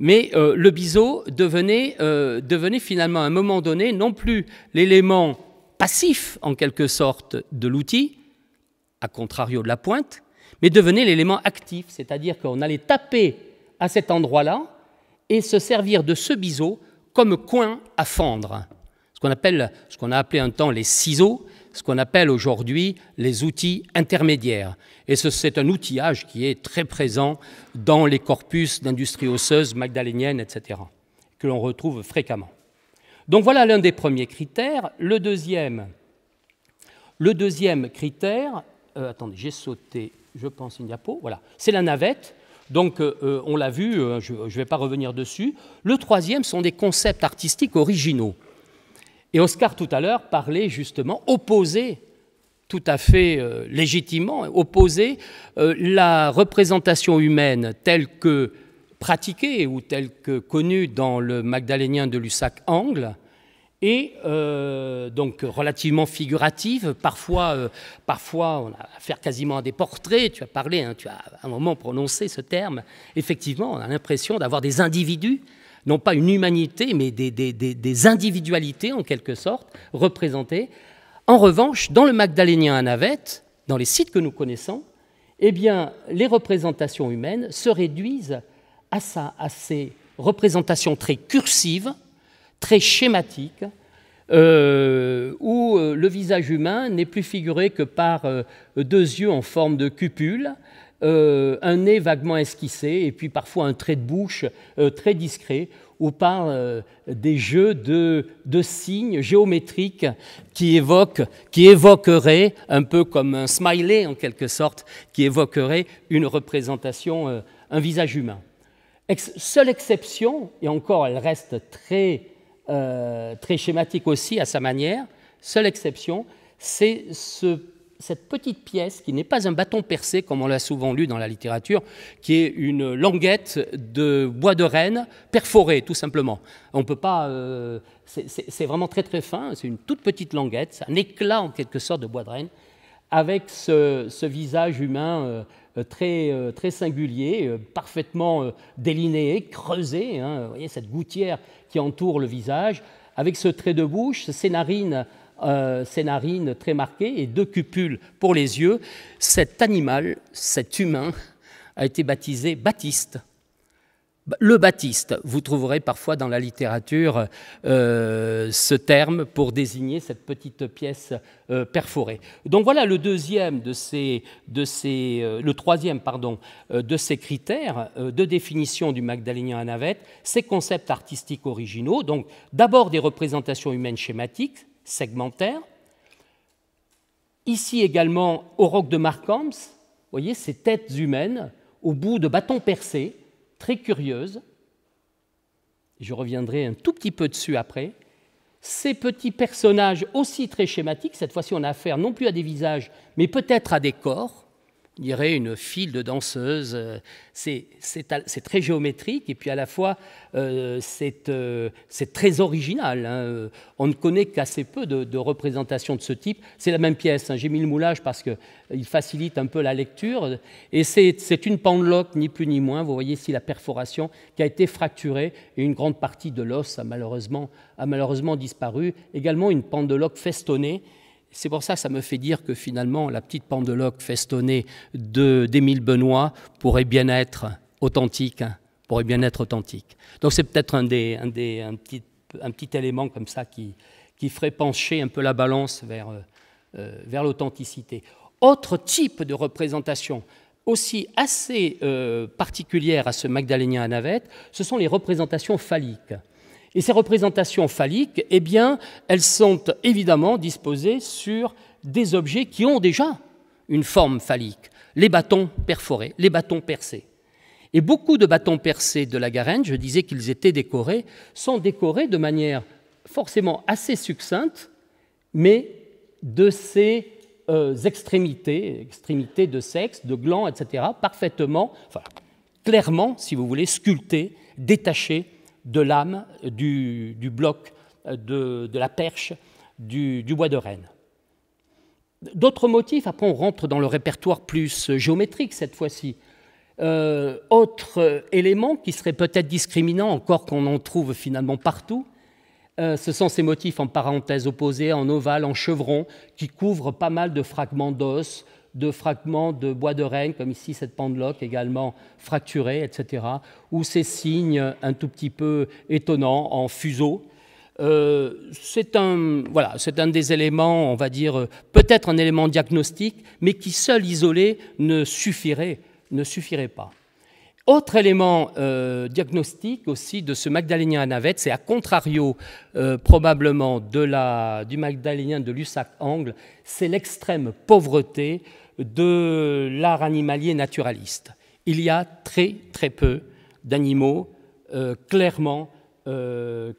Speaker 1: Mais euh, le biseau euh, devenait, finalement à un moment donné non plus l'élément passif en quelque sorte de l'outil, à contrario de la pointe, mais devenait l'élément actif, c'est-à-dire qu'on allait taper à cet endroit-là et se servir de ce biseau comme coin à fendre. Ce qu'on appelle, ce qu'on a appelé un temps les ciseaux, ce qu'on appelle aujourd'hui les outils intermédiaires. Et c'est un outillage qui est très présent dans les corpus d'industrie osseuse magdalénienne, etc., que l'on retrouve fréquemment. Donc voilà l'un des premiers critères. Le deuxième, le deuxième critère, euh, attendez, j'ai sauté, je pense, une diapo, voilà, c'est la navette. Donc, euh, euh, on l'a vu, je ne vais pas revenir dessus. Le troisième sont des concepts artistiques originaux. Et Oscar, tout à l'heure, parlait justement, opposer tout à fait légitimement, opposer la représentation humaine telle que pratiquée ou telle que connue dans le Magdalénien de Lussac-Angle et euh, donc relativement figurative. Parfois, euh, parfois, on a affaire quasiment à des portraits. Tu as parlé, hein, tu as à un moment prononcé ce terme. Effectivement, on a l'impression d'avoir des individus, non pas une humanité, mais des, individualités en quelque sorte représentées. En revanche, dans le Magdalénien à Navette, dans les sites que nous connaissons, eh bien, les représentations humaines se réduisent à, ça, à ces représentations très cursives, très schématique, euh, où euh, le visage humain n'est plus figuré que par euh, deux yeux en forme de cupule, un nez vaguement esquissé, et puis parfois un trait de bouche très discret, ou par des jeux de, signes géométriques qui évoqueraient, un peu comme un smiley en quelque sorte, qui évoquerait une représentation, un visage humain. seule exception, et encore elle reste très euh, très schématique aussi à sa manière. Seule exception, c'est cette petite pièce qui n'est pas un bâton percé, comme on l'a souvent lu dans la littérature, qui est une languette de bois de renne perforée, tout simplement. On peut pas. Euh, c'est vraiment très très fin. C'est une toute petite languette, un éclat en quelque sorte de bois de renne, avec ce, visage humain. Euh, très, très singulier, parfaitement délinéé, creusé. Hein. vous voyez cette gouttière qui entoure le visage, avec ce trait de bouche, ces narines, euh, ces narines très marquées et deux cupules pour les yeux. Cet animal, cet humain, a été baptisé Baptiste le Baptiste, vous trouverez parfois dans la littérature euh, ce terme pour désigner cette petite pièce euh, perforée. Donc voilà le deuxième de ces, euh, troisième de ces critères de définition du Magdalénien à navette, ces concepts artistiques originaux. Donc d'abord des représentations humaines schématiques, segmentaires. Ici également au roc de Markhams, vous voyez ces têtes humaines au bout de bâtons percés très curieuse, je reviendrai un tout petit peu dessus après, ces petits personnages aussi très schématiques, cette fois-ci on a affaire non plus à des visages, mais peut-être à des corps, dirait une file de danseuses. Euh, c'est très géométrique et puis à la fois euh, euh, c'est très original. Hein. On ne connaît qu'assez peu de, représentations de ce type. C'est la même pièce. Hein. J'ai mis le moulage parce qu'il facilite un peu la lecture. Et c'est une pendeloque, ni plus ni moins. Vous voyez ici la perforation qui a été fracturée et une grande partie de l'os a malheureusement, a malheureusement disparu. Également une pendeloque festonnée c'est pour ça que ça me fait dire que finalement, la petite pendeloque festonnée d'Émile Benoît pourrait bien être authentique, hein, pourrait bien être authentique. Donc c'est peut-être un, petit, élément comme ça qui, ferait pencher un peu la balance vers, euh, vers l'authenticité. Autre type de représentation aussi assez euh, particulière à ce Magdalénien à navette, ce sont les représentations phalliques. Et ces représentations phalliques, eh bien, elles sont évidemment disposées sur des objets qui ont déjà une forme phallique, les bâtons perforés, les bâtons percés. Et beaucoup de bâtons percés de la Garenne, je disais qu'ils étaient décorés, sont décorés de manière forcément assez succincte, mais de ces euh, extrémités, extrémités de sexe, de glands, etc., parfaitement, enfin, clairement, si vous voulez, sculptées, détachées de l'âme, du, bloc, de, la perche, du, bois de Rennes. D'autres motifs, après on rentre dans le répertoire plus géométrique cette fois-ci. Euh, autre élément qui serait peut-être discriminant, encore qu'on en trouve finalement partout, euh, ce sont ces motifs en parenthèse opposée, en ovale, en chevron, qui couvrent pas mal de fragments d'os, de fragments de bois de renne, comme ici cette pendeloque également fracturée, etc., ou ces signes un tout petit peu étonnants en fuseau. c'est un, voilà, un des éléments, on va dire, peut-être un élément diagnostique, mais qui seul isolé ne suffirait, ne suffirait pas. Autre élément euh, diagnostique aussi de ce magdalénien à navette, c'est à contrario euh, probablement de la, du magdalénien de Lussac-Angle, c'est l'extrême pauvreté de l'art animalier naturaliste. Il y a très très peu d'animaux euh, clairement,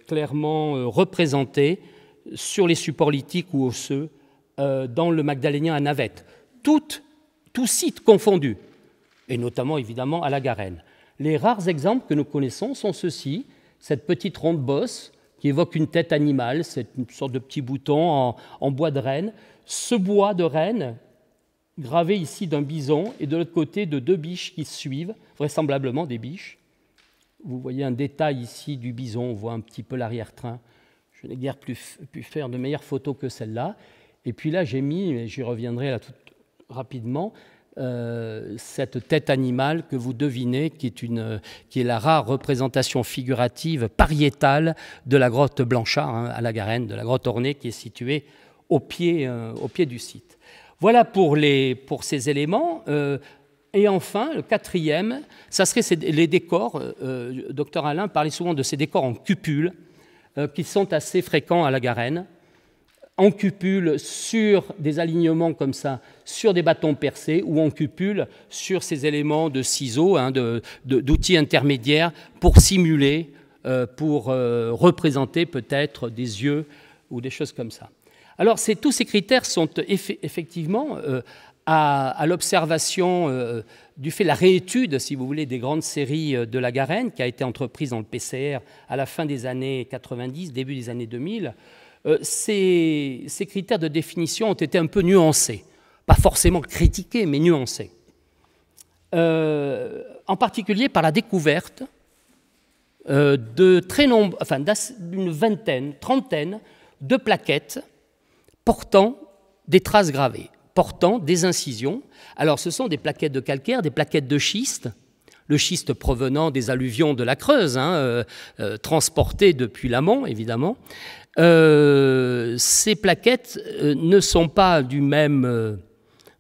Speaker 1: clairement représentés sur les supports lithiques ou osseux dans le magdalénien à navette. Tout, tout site confondu, et notamment évidemment à la Garenne. Les rares exemples que nous connaissons sont ceux-ci, cette petite ronde bosse qui évoque une tête animale, c'est une sorte de petit bouton en, bois de renne, ce bois de renne gravé ici d'un bison et de l'autre côté de deux biches qui suivent, vraisemblablement des biches. Vous voyez un détail ici du bison, on voit un petit peu l'arrière-train. Je n'ai guère pu faire de meilleures photos que celle-là. Et puis là, j'ai mis, et j'y reviendrai là tout rapidement, euh, cette tête animale que vous devinez, qui est, une, la rare représentation figurative pariétale de la grotte Blanchard hein, à la Garenne, de la grotte ornée qui est située au pied, euh, au pied du site. Voilà pour, ces éléments. Euh, et enfin, le quatrième, ça serait les décors. docteur Alain parlait souvent de ces décors en cupule qui sont assez fréquents à la Garenne en cupule sur des alignements comme ça, sur des bâtons percés, ou en cupule sur ces éléments de ciseaux, hein, d'outils intermédiaires pour simuler, euh, pour euh, représenter peut-être des yeux ou des choses comme ça. Alors tous ces critères sont effectivement euh, à, l'observation du fait la réétude, si vous voulez, des grandes séries de la Garenne, qui a été entreprise dans le PCR à la fin des années 90, début des années 2000. Euh, ces, critères de définition ont été un peu nuancés. Pas forcément critiqués, mais nuancés. Euh, en particulier par la découverte euh, de d'une vingtaine, trentaine de plaquettes portant des traces gravées, portant des incisions. Alors ce sont des plaquettes de calcaire, des plaquettes de schiste, le schiste provenant des alluvions de la Creuse, hein, transportées depuis l'amont évidemment, euh, ces plaquettes euh, ne sont pas euh,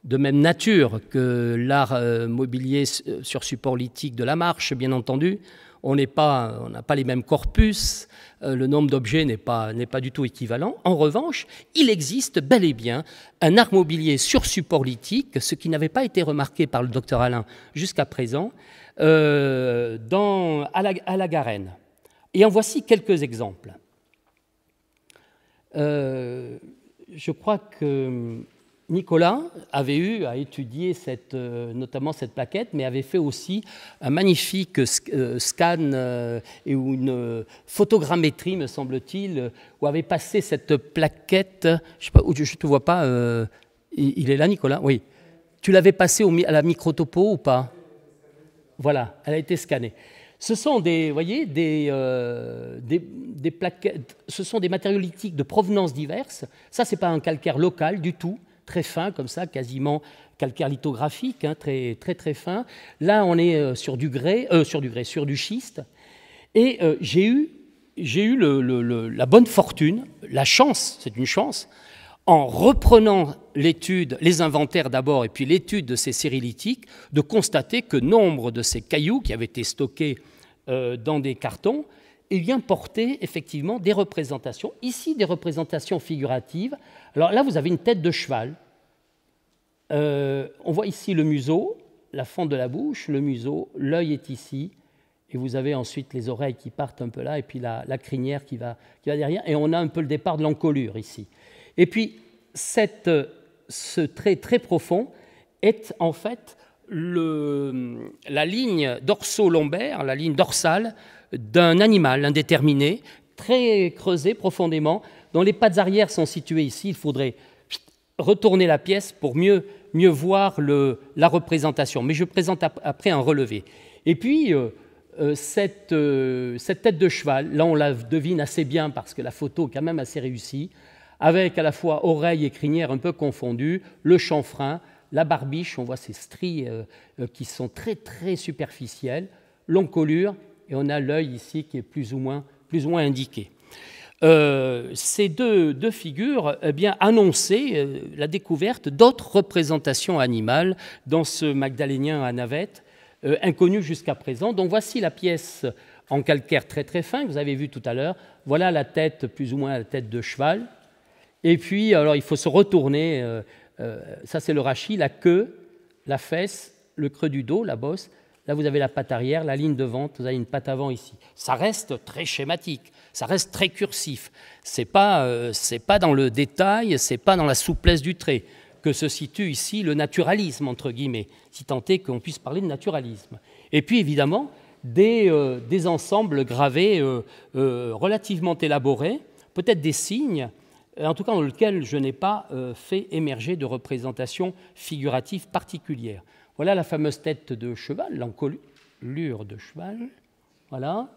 Speaker 1: de même nature que l'art mobilier sur support lithique de la marche, bien entendu. On n'a pas, les mêmes corpus, le nombre d'objets n'est pas, du tout équivalent. En revanche, il existe bel et bien un art mobilier sur support lithique, ce qui n'avait pas été remarqué par le docteur Alain jusqu'à présent, la, à la Garenne. Et en voici quelques exemples. Euh, je crois que Nicolas avait eu à étudier cette, euh, notamment cette plaquette, mais avait fait aussi un magnifique euh, scan et une photogrammétrie, me semble-t-il, où avait passé cette plaquette. Je ne te vois pas. il est là, Nicolas? Oui. Tu l'avais passé à la microtopo ou pas? Voilà, elle a été scannée. Ce sont des, voyez, euh, des, des, plaquettes, ce sont des matériaux lithiques de provenance diverses. Ça, ce n'est pas un calcaire local du tout, très fin comme ça, quasiment calcaire lithographique, hein, très, très très fin. Là, on est euh, sur du grès, euh, sur du grès, sur du schiste. Et j'ai eu, j'ai eu la bonne fortune, la chance, c'est une chance, en reprenant l'étude, les inventaires d'abord, et puis l'étude de ces séries lithiques, de constater que nombre de ces cailloux qui avaient été stockés euh, dans des cartons, et bien porter effectivement des représentations. Ici, des représentations figuratives. Alors là, vous avez une tête de cheval. Euh, on voit ici le museau, la fente de la bouche, le museau, l'œil est ici, et vous avez ensuite les oreilles qui partent un peu là, et puis la, crinière qui va, qui va derrière, et on a un peu le départ de l'encolure ici. Et puis, cette, ce trait très profond est en fait le, la ligne dorso-lombaire, la ligne dorsale d'un animal indéterminé, très creusé profondément, dont les pattes arrière sont situées ici. Il faudrait retourner la pièce pour mieux, mieux voir la représentation. Mais je présente après un relevé. Et puis, euh, euh, cette, euh, cette, tête de cheval, là on la devine assez bien parce que la photo est quand même assez réussie, avec à la fois oreilles et crinière un peu confondues, le chanfrein, la barbiche, on voit ces stries qui sont très très superficielles, l'encolure, et on a l'œil ici qui est plus ou moins, plus ou moins indiqué. euh, ces deux, figures eh bien, annonçaient euh, la découverte d'autres représentations animales dans ce Magdalénien à navette, euh, inconnu jusqu'à présent. Donc voici la pièce en calcaire très très fin que vous avez vu tout à l'heure. Voilà la tête, plus ou moins la tête de cheval. Et puis, alors il faut se retourner. ça c'est le rachis, la queue, la fesse, le creux du dos, la bosse. Là, vous avez la patte arrière, la ligne de vente, vous avez une patte avant ici. Ça reste très schématique, ça reste très cursif. Ce n'est pas, euh, pas dans le détail, ce n'est pas dans la souplesse du trait que se situe ici le naturalisme, entre guillemets, si tant est qu'on puisse parler de naturalisme. Et puis, évidemment, des, euh, ensembles gravés euh, relativement élaborés, peut-être des signes, en tout cas dans lesquels je n'ai pas fait émerger de représentation figurative particulière. Voilà la fameuse tête de cheval, l'encolure de cheval. Voilà,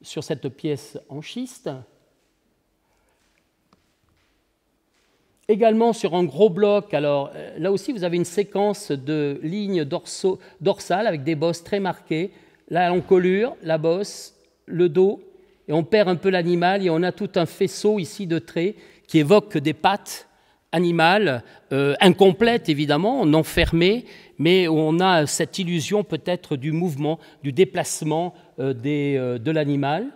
Speaker 1: sur cette pièce en schiste. Également sur un gros bloc, alors euh, là aussi vous avez une séquence de lignes dorsales avec des bosses très marquées. Là, l'encolure, la bosse, le dos, et on perd un peu l'animal et on a tout un faisceau ici de traits qui évoquent des pattes animales, euh, incomplètes évidemment, non fermées, mais on a cette illusion peut-être du mouvement, du déplacement euh, euh, de l'animal.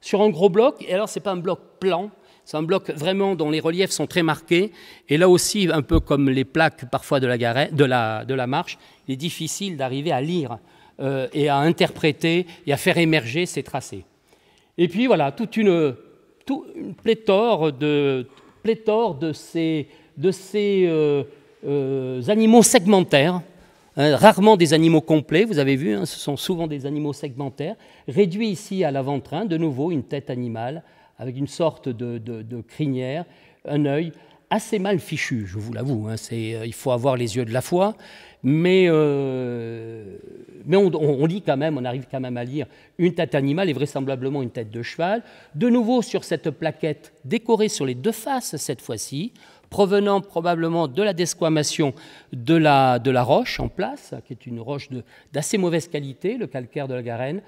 Speaker 1: Sur un gros bloc, et alors ce n'est pas un bloc plan, c'est un bloc vraiment dont les reliefs sont très marqués, et là aussi, un peu comme les plaques parfois de la, de la, de la marche, il est difficile d'arriver à lire et à interpréter et à faire émerger ces tracés. Et puis voilà, toute une, une pléthore de, pléthore de ces, de ces animaux segmentaires Hein, rarement des animaux complets, vous avez vu, hein, ce sont souvent des animaux segmentaires, réduits ici à l'avant-train, de nouveau une tête animale avec une sorte de, crinière, un œil assez mal fichu, je vous l'avoue. Hein, euh, il faut avoir les yeux de la foi, mais, euh, on, lit quand même, on arrive quand même à lire une tête animale et vraisemblablement une tête de cheval. De nouveau sur cette plaquette décorée sur les deux faces cette fois-ci, provenant probablement de la desquamation de la, de la roche en place, qui est une roche d'assez mauvaise qualité, le calcaire de la Garenne,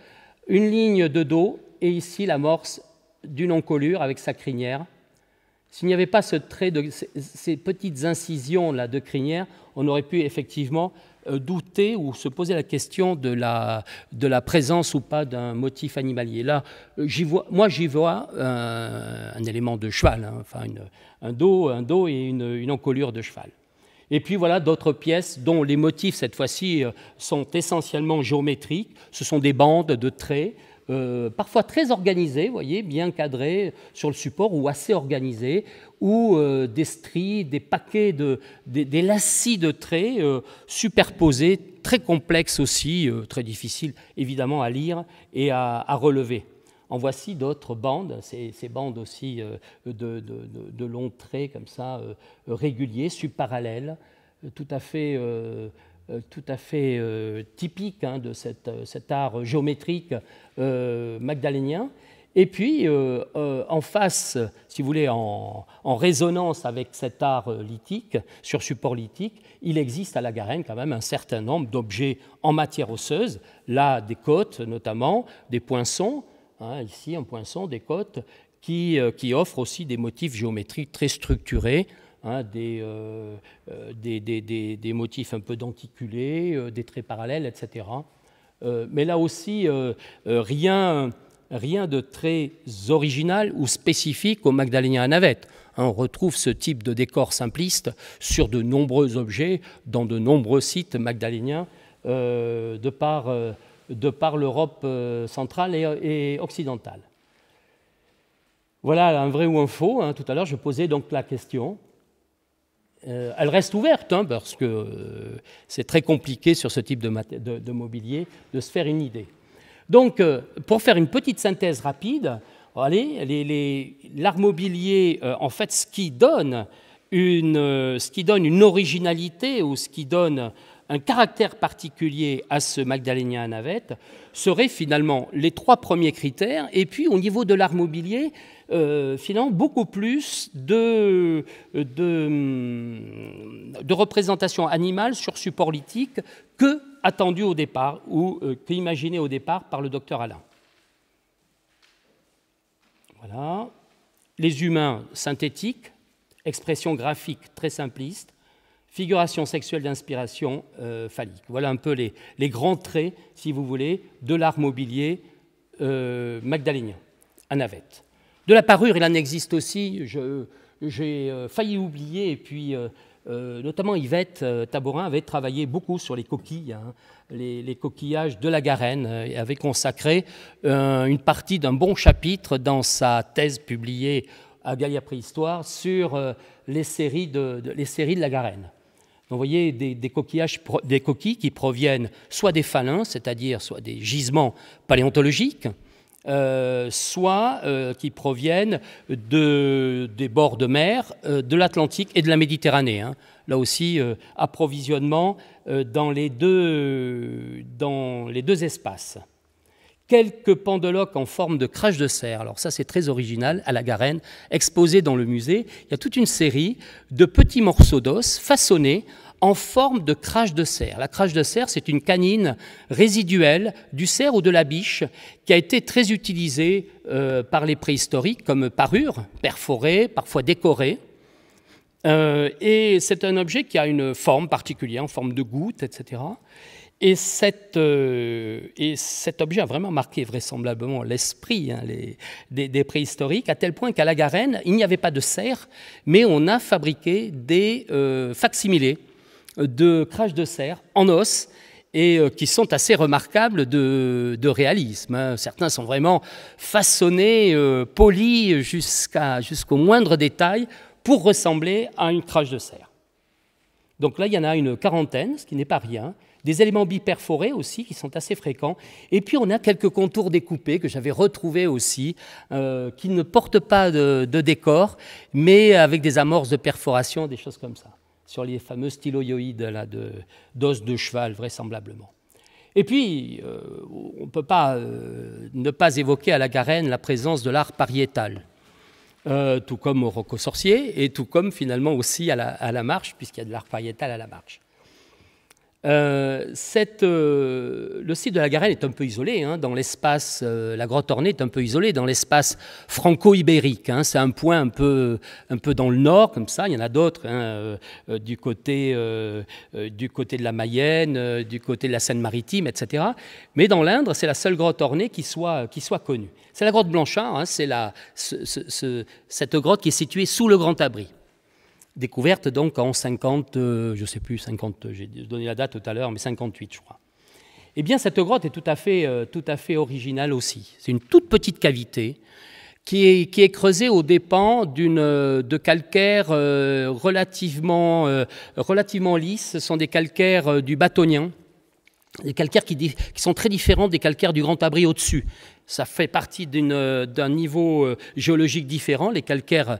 Speaker 1: une ligne de dos et ici l'amorce d'une encolure avec sa crinière. S'il n'y avait pas ce trait ces petites incisions là de crinière, on aurait pu effectivement euh, douter ou se poser la question de la, présence ou pas d'un motif animalier. Là, euh, vois, moi, j'y vois un, élément de cheval, hein, enfin un, dos, un dos et une, encolure de cheval. Et puis voilà d'autres pièces dont les motifs, cette fois-ci, euh, sont essentiellement géométriques. Ce sont des bandes de traits, parfois très organisées, voyez, bien cadrées sur le support ou assez organisées, ou euh, des stries, des paquets, de, des, lacis de traits euh, superposés, très complexes aussi, euh, très difficiles évidemment à lire et à, relever. En voici d'autres bandes, ces, bandes aussi de, de, longs traits comme ça, réguliers, subparallèles, tout à fait, tout à fait typiques hein, de cet art géométrique magdalénien. Et puis, euh, euh, en face, si vous voulez, en, résonance avec cet art euh, lithique, sur support lithique, il existe à la Garenne quand même un certain nombre d'objets en matière osseuse, là des côtes notamment, des poinçons, hein, ici un poinçon, des côtes, qui, qui, offrent aussi des motifs géométriques très structurés, hein, des, des, des, motifs un peu denticulés, des traits parallèles, etc. mais là aussi, rien rien de très original ou spécifique au Magdalénien à navette. Hein, on retrouve ce type de décor simpliste sur de nombreux objets dans de nombreux sites magdaléniens euh, de par, euh, par l'Europe euh, centrale et, occidentale. Voilà un vrai ou un faux. Hein. Tout à l'heure, je posais donc la question. Elle reste ouverte hein, parce que c'est très compliqué sur ce type de mobilier de se faire une idée. Donc, euh, pour faire une petite synthèse rapide, l'art mobilier, euh, en fait, ce qui, donne une, euh, ce qui donne une originalité ou ce qui donne un caractère particulier à ce Magdalénien à navette seraient finalement les trois premiers critères. Et puis, au niveau de l'art mobilier, finalement, beaucoup plus de, de, de représentation animale sur support lithique que attendu au départ ou euh, au départ par le docteur Alain. Voilà. les humains synthétiques, expression graphique très simpliste, figuration sexuelle d'inspiration euh, phallique. Voilà un peu les, grands traits, si vous voulez, de l'art mobilier euh, magdalénien, à Navette. De la parure, il en existe aussi, j'ai euh, failli oublier, et puis notamment Yvette Tabourin avait travaillé beaucoup sur les coquilles, hein, les, coquillages de la Garenne, et avait consacré une partie d'un bon chapitre dans sa thèse publiée à Gaïa Préhistoire sur les séries de, les séries de la Garenne. Vous voyez des, coquillages, des coquilles qui proviennent soit des phalins, c'est-à-dire soit des gisements paléontologiques, euh, soit euh, qui proviennent de, des bords de mer, euh, de l'Atlantique et de la Méditerranée. Hein. Là aussi, approvisionnement dans les, deux, dans les deux espaces quelques pendeloques en forme de crache de cerf. Alors ça, c'est très original, à la Garenne, exposé dans le musée. Il y a toute une série de petits morceaux d'os façonnés en forme de crache de cerf. La crache de cerf, c'est une canine résiduelle du cerf ou de la biche qui a été très utilisée euh, par les préhistoriques comme parure, perforée, parfois décorée. Euh, et c'est un objet qui a une forme particulière, en forme de goutte, etc. Et, euh, et, cet objet a vraiment marqué vraisemblablement l'esprit hein, des, préhistoriques, à tel point qu'à la Garenne, il n'y avait pas de cerf, mais on a fabriqué des facsimilés de crash de cerf en os, et euh, qui sont assez remarquables de, réalisme. Hein. Certains sont vraiment façonnés, polis jusqu'au moindre détail pour ressembler à une crache de cerf. Donc là, il y en a une quarantaine, ce qui n'est pas rien des éléments biperforés aussi qui sont assez fréquents. Et puis on a quelques contours découpés que j'avais retrouvés aussi, euh, qui ne portent pas de, décor, mais avec des amorces de perforation, des choses comme ça, sur les fameux styloïoïdes d'os de, cheval vraisemblablement. Et puis, euh, on ne peut pas euh, ne pas évoquer à la Garenne la présence de l'art pariétal. tout comme au Rocco Sorcier, et tout comme finalement aussi à la, à la marche, puisqu'il y a de l'art pariétal à la marche. Euh, euh, le site de la Garenne est un peu isolé hein, dans l'espace, euh, la grotte ornée est un peu isolée dans l'espace franco-ibérique. Hein. c'est un point un peu, un peu dans le nord, comme ça. Il y en a d'autres hein, du, côté, du côté de la Mayenne, du côté de la Seine-Maritime, etc. Mais dans l'Indre, c'est la seule grotte ornée qui soit, qui soit connue. C'est la grotte Blanchard, c'est cette grotte qui est située sous le Grand Abri découverte donc en 50, euh, je ne sais plus, 50, j'ai donné la date tout à l'heure, mais 58 je crois. Eh bien cette grotte est tout à fait, euh, tout à fait originale aussi. C'est une toute petite cavité qui est, creusée aux dépens euh, de calcaire relativement, relativement lisse. Ce sont des calcaires du bâtonien, des calcaires qui, sont très différents des calcaires du Grand Abri au-dessus ça fait partie d'un niveau euh, géologique différent. Les calcaires,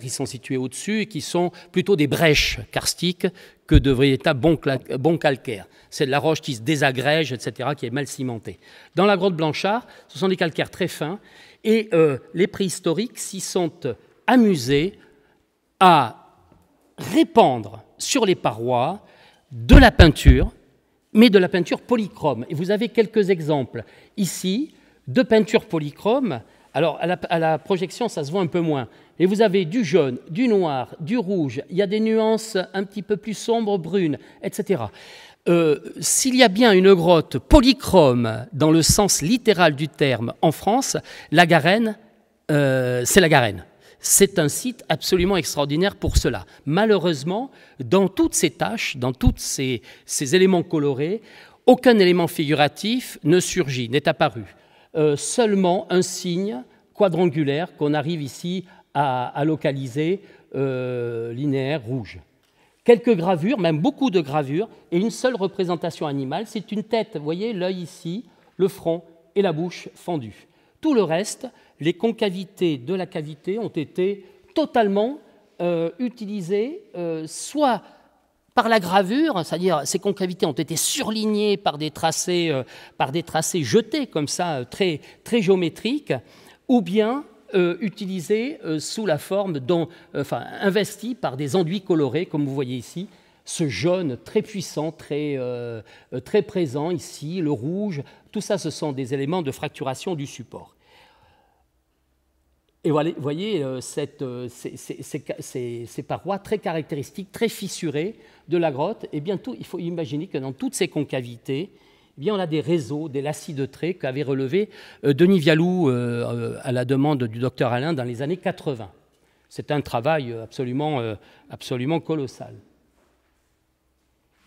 Speaker 1: qui sont situés au-dessus et qui sont plutôt des brèches karstiques que de véritables bons, bons calcaires. C'est de la roche qui se désagrège, etc., qui est mal cimentée. Dans la grotte Blanchard, ce sont des calcaires très fins et euh, les préhistoriques s'y sont amusés à répandre sur les parois de la peinture, mais de la peinture polychrome. Et vous avez quelques exemples ici de peinture polychrome. Alors, à la, projection, ça se voit un peu moins. Et vous avez du jaune, du noir, du rouge, il y a des nuances un petit peu plus sombres, brunes, etc. Euh, s'il y a bien une grotte polychrome dans le sens littéral du terme en France, la Garenne, euh, c'est la Garenne. C'est un site absolument extraordinaire pour cela. Malheureusement, dans toutes ces tâches, dans tous ces éléments colorés, aucun élément figuratif ne surgit, n'est apparu. Euh, seulement un signe quadrangulaire qu'on arrive ici à, localiser, euh, linéaire, rouge. Quelques gravures, même beaucoup de gravures, et une seule représentation animale. C'est une tête, vous voyez, l'œil ici, le front et la bouche fendue. Tout le reste, les concavités de la cavité ont été totalement euh, utilisées, soit par la gravure, c'est-à-dire ces concavités ont été surlignées par des tracés, euh, par des tracés jetés comme ça, euh, très, géométriques, ou bien euh, utilisées sous la forme, investies par des enduits colorés, comme vous voyez ici, ce jaune très puissant, très, très présent ici, le rouge, tout ça, ce sont des éléments de fracturation du support. Et vous voyez cette, ces, parois très caractéristiques, très fissurées de la grotte. Et bientôt, il faut imaginer que dans toutes ces concavités, eh bien, on a des réseaux, des lacis de traits qu'avait relevé Denis Vialou à la demande du docteur Alain dans les années 80. C'est un travail absolument, absolument colossal.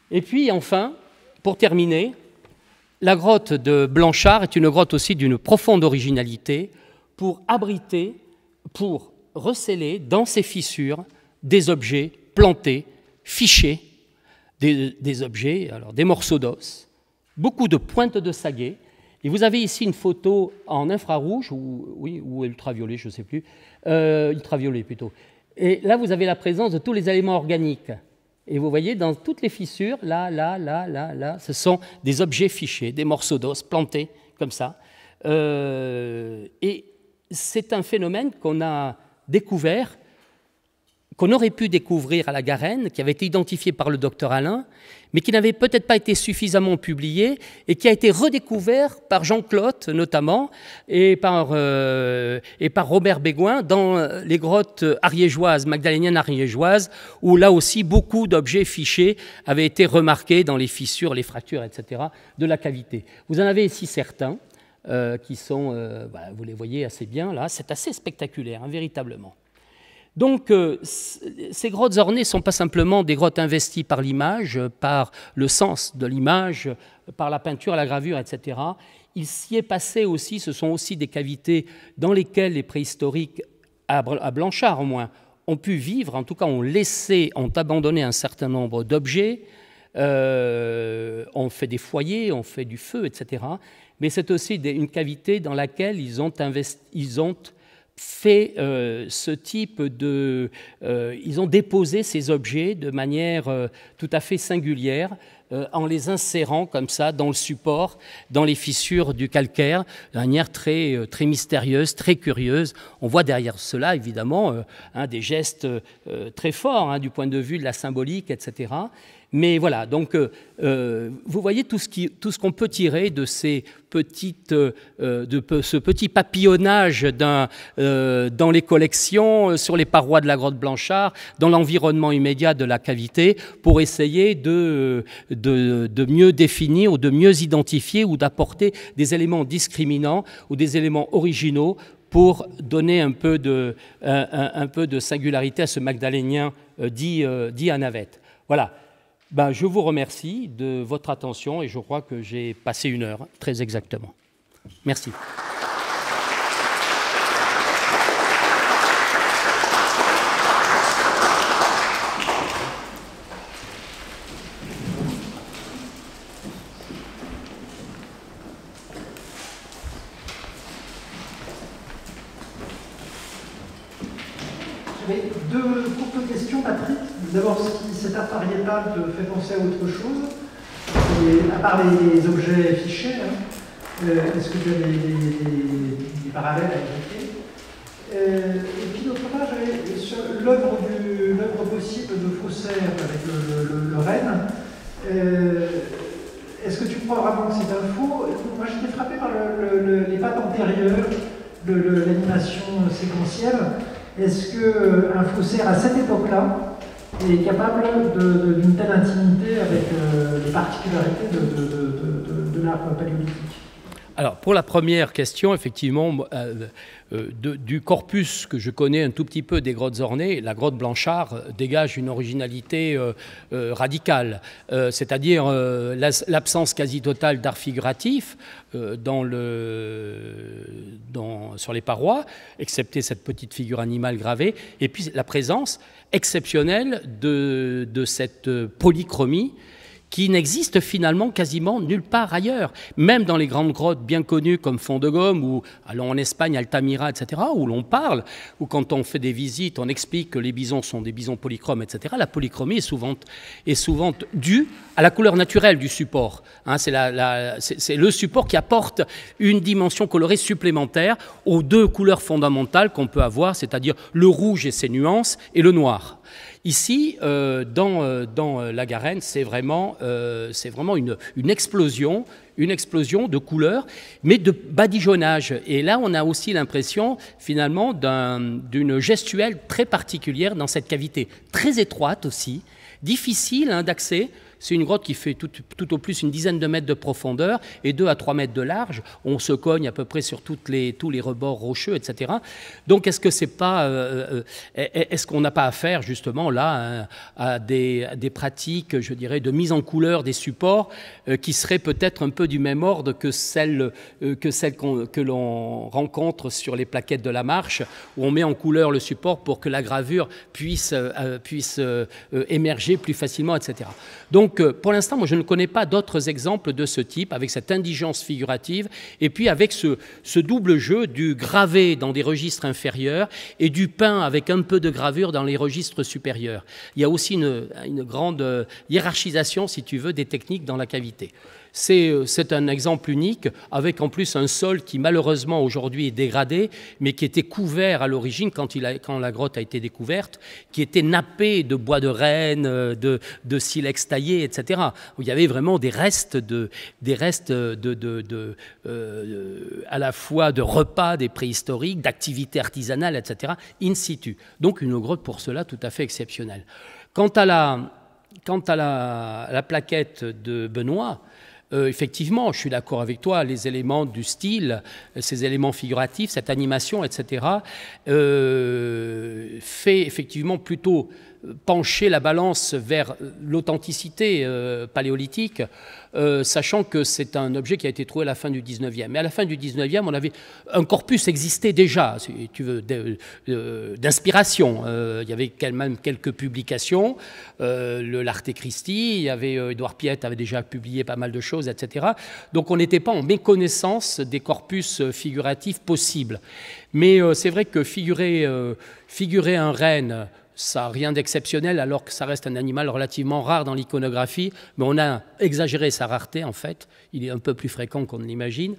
Speaker 1: Et puis enfin, pour terminer, la grotte de Blanchard est une grotte aussi d'une profonde originalité pour abriter, pour receller dans ses fissures des objets plantés, fichés, des, objets, alors des morceaux d'os, beaucoup de pointes de saguet. Et vous avez ici une photo en infrarouge, ou, oui, ou ultraviolet, je ne sais plus, euh, ultraviolet plutôt. Et là, vous avez la présence de tous les éléments organiques. Et vous voyez, dans toutes les fissures, là, là, là, là, là, ce sont des objets fichés, des morceaux d'os plantés comme ça. Euh, et c'est un phénomène qu'on a découvert qu'on aurait pu découvrir à la Garenne, qui avait été identifié par le docteur Alain, mais qui n'avait peut-être pas été suffisamment publié et qui a été redécouvert par Jean Clotte notamment et par, euh, et par Robert Bégoin dans les grottes ariégeoises, magdaléniennes ariégeoises, où là aussi beaucoup d'objets fichés avaient été remarqués dans les fissures, les fractures, etc. de la cavité. Vous en avez ici certains. Euh, qui sont, euh, vous les voyez assez bien là, c'est assez spectaculaire, hein, véritablement. Donc, euh, ces grottes ornées ne sont pas simplement des grottes investies par l'image, par le sens de l'image, par la peinture, la gravure, etc. Il s'y est passé aussi, ce sont aussi des cavités dans lesquelles les préhistoriques, à Blanchard au moins, ont pu vivre, en tout cas ont laissé, ont abandonné un certain nombre d'objets, euh, ont fait des foyers, ont fait du feu, etc. Mais c'est aussi une cavité dans laquelle ils ont, fait euh, ce type de... Euh, ils ont déposé ces objets de manière euh, tout à fait singulière en les insérant comme ça dans le support, dans les fissures du calcaire, de manière très, très mystérieuse, très curieuse. On voit derrière cela, évidemment, hein, des gestes très forts hein, du point de vue de la symbolique, etc. Mais voilà, donc euh, euh, vous voyez tout ce qu'on peut tirer de, euh, ce petit papillonnage dans les collections, sur les parois de la grotte Blanchard, dans l'environnement immédiat de la cavité, pour essayer de, mieux définir ou de mieux identifier ou d'apporter des éléments discriminants ou des éléments originaux pour donner un peu de, un, peu de singularité à ce magdalénien dit, dit à navette. Voilà. Ben, je vous remercie de votre attention et je crois que j'ai passé une heure, très exactement. Merci.
Speaker 2: deux courtes questions, Patrick. D'abord, si cet te fait penser à autre chose, à part les, objets fichés, hein, euh, est-ce que tu as des, parallèles à évoquer euh, Et puis d'autre part, l'œuvre possible de Faussaire avec le, Rennes. Euh, est-ce que tu crois vraiment que c'est un faux? Moi, j'étais frappé par les pattes antérieures de l'animation séquentielle. Est-ce qu'un faussaire à cette époque-là est capable d'une telle intimité avec euh, les particularités de, l'art paléolithique.
Speaker 1: Alors, pour la première question, effectivement, euh, euh, du corpus que je connais un tout petit peu des grottes ornées, la grotte Blanchard dégage une originalité radicale, c'est-à-dire l'absence quasi totale d'art figuratif dans le, dans, sur les parois, excepté cette petite figure animale gravée, et puis la présence exceptionnelle de, de cette polychromie qui n'existe finalement quasiment nulle part ailleurs. Même dans les grandes grottes bien connues comme Fond de Gomme ou allons en Espagne, Altamira, etc., où l'on parle, ou quand on fait des visites, on explique que les bisons sont des bisons polychromes, etc., la polychromie est souvent, est souvent due à la couleur naturelle du support. Hein, c'est le support qui apporte une dimension colorée supplémentaire aux deux couleurs fondamentales qu'on peut avoir, c'est-à-dire le rouge et ses nuances et le noir. Ici, euh, dans, euh, dans la Garenne, c'est vraiment, une, explosion, une explosion de couleurs, mais de badigeonnage. Et là, on a aussi l'impression, finalement, d'une gestuelle très particulière dans cette cavité, très étroite aussi, difficile hein, d'accès. C'est une grotte qui fait tout, au plus une dizaine de mètres de profondeur et 2 à 3 mètres de large. On se cogne à peu près sur toutes les, tous les rebords rocheux, etc. Donc est-ce que c'est pas, euh, euh, est-ce qu'on n'a pas affaire justement là à, des, des, pratiques, je dirais, de mise en couleur des supports euh, qui seraient peut-être un peu du même ordre que celles que, celles que l'on rencontre sur les plaquettes de la marche, où on met en couleur le support pour que la gravure puisse, puisse émerger plus facilement, etc. Donc donc, euh, pour l'instant, moi, je ne connais pas d'autres exemples de ce type, avec cette indigence figurative, et puis avec ce, double jeu du gravé dans des registres inférieurs et du peint avec un peu de gravure dans les registres supérieurs. Il y a aussi une grande euh, hiérarchisation, si tu veux, des techniques dans la cavité. Euh, c'est un exemple unique, avec en plus un sol qui malheureusement aujourd'hui est dégradé, mais qui était couvert à l'origine quand, la grotte a été découverte, qui était nappé de bois de renne, euh, de, silex taillé, etc. il y avait vraiment des restes, de, des restes de, euh, à la fois de repas des préhistoriques, d'activités artisanales, etc., in situ. Donc une grotte pour cela tout à fait exceptionnelle. Quant à la, quant à la plaquette de Benoît, euh, effectivement, je suis d'accord avec toi, les éléments du style, ces éléments figuratifs, cette animation, etc., euh, fait effectivement plutôt pencher la balance vers l'authenticité euh, paléolithique, euh, sachant que c'est un objet qui a été trouvé à la fin du 19e. Mais à la fin du 19e, on avait un corpus existait déjà, si tu veux, d'inspiration. Euh, il y avait même quelques publications, L'Arte Christi, il y avait Édouard Piette avait déjà publié pas mal de choses, etc. Donc on n'était pas en méconnaissance des corpus figuratifs possibles. Mais c'est vrai que figurer, figurer un renne ça n'a rien d'exceptionnel alors que ça reste un animal relativement rare dans l'iconographie, mais on a exagéré sa rareté en fait, il est un peu plus fréquent qu'on ne l'imagine.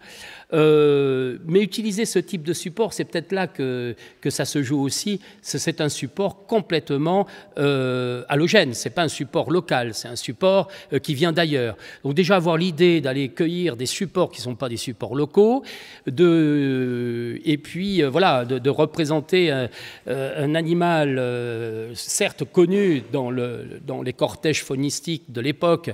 Speaker 1: Euh, mais utiliser ce type de support, c'est peut-être là que, que ça se joue aussi, c'est un support complètement euh, halogène, c'est pas un support local, c'est un support euh, qui vient d'ailleurs. Donc déjà avoir l'idée d'aller cueillir des supports qui ne sont pas des supports locaux, de, et puis euh, voilà, de, représenter un, un animal euh, certes connu dans, les cortèges phonistiques de l'époque,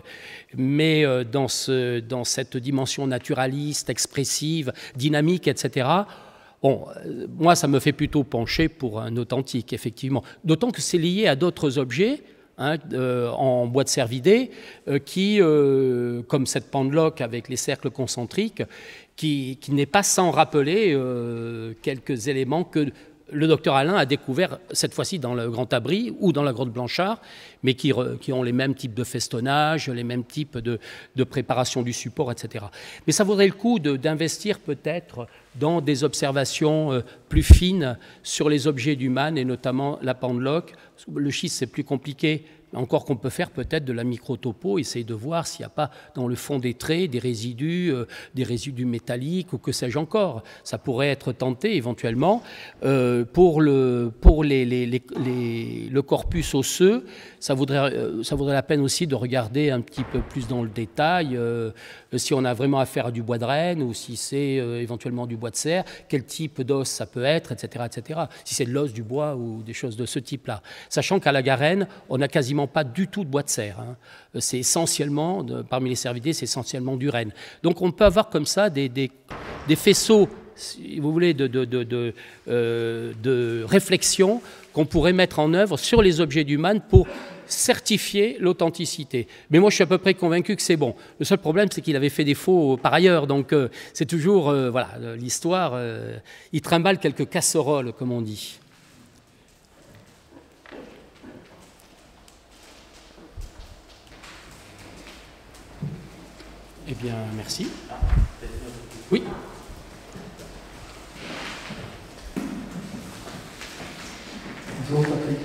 Speaker 1: mais euh, dans, cette dimension naturaliste, expressive, dynamique, etc. Euh, moi, ça me fait plutôt pencher pour un authentique, effectivement. D'autant que c'est lié à d'autres objets. Hein, en bois de cervidé, qui, comme cette pendeloque avec les cercles concentriques, qui n'est pas sans rappeler quelques éléments que le docteur Alain a découvert, cette fois-ci dans le Grand Abri ou dans la Grotte Blanchard, mais qui, ont les mêmes types de festonnage, les mêmes types de, préparation du support, etc. Mais ça vaudrait le coup d'investir peut-être dans des observations euh, plus fines sur les objets d'Human et notamment la pendeloque. Le schiste, c'est plus compliqué encore qu'on peut faire peut-être de la microtopo, essayer de voir s'il n'y a pas dans le fond des traits des résidus, euh, des résidus métalliques ou que sais-je encore. Ça pourrait être tenté éventuellement. Euh, pour le, pour les, le corpus osseux, ça vaudrait, euh, ça vaudrait la peine aussi de regarder un petit peu plus dans le détail si on a vraiment affaire à du bois de renne ou si c'est éventuellement du bois de serre, quel type d'os ça peut être, etc. etc. si c'est de l'os, du bois ou des choses de ce type-là. Sachant qu'à la Garenne, on a quasiment pas du tout de bois de serre. Hein. C'est essentiellement, parmi les cervidés, c'est essentiellement du renne. Donc on peut avoir comme ça des, des, faisceaux, si vous voulez, de, de, euh, de réflexion qu'on pourrait mettre en œuvre sur les objets d'humain pour certifier l'authenticité. Mais moi, je suis à peu près convaincu que c'est bon. Le seul problème, c'est qu'il avait fait des faux par ailleurs. Donc, euh, c'est toujours, euh, voilà, l'histoire, il trimballe quelques casseroles, comme on dit. Eh bien, merci. Oui.
Speaker 3: Bonjour Patrick.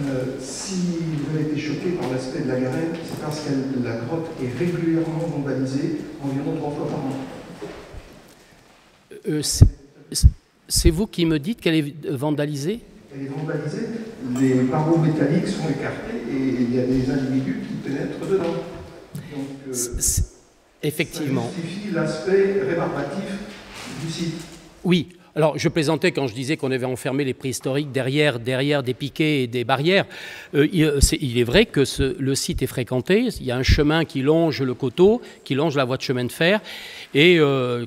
Speaker 3: Euh, si vous avez été choqué par l'aspect de la garenne, c'est parce que la grotte est régulièrement vandalisée, environ trois fois par an.
Speaker 1: Euh, c'est vous qui me dites qu'elle est vandalisée?
Speaker 3: Elle est vandalisée, les barreaux métalliques sont écartés et il y a des individus qui pénètrent dedans.
Speaker 1: Donc, euh, Effectivement.
Speaker 3: Ça justifie l'aspect rébarbatif du site.
Speaker 1: Oui, alors, je plaisantais quand je disais qu'on avait enfermé les préhistoriques derrière, derrière des piquets et des barrières. Euh, il, est, vrai que le site est fréquenté. Il y a un chemin qui longe le coteau, qui longe la voie de chemin de fer. Et euh,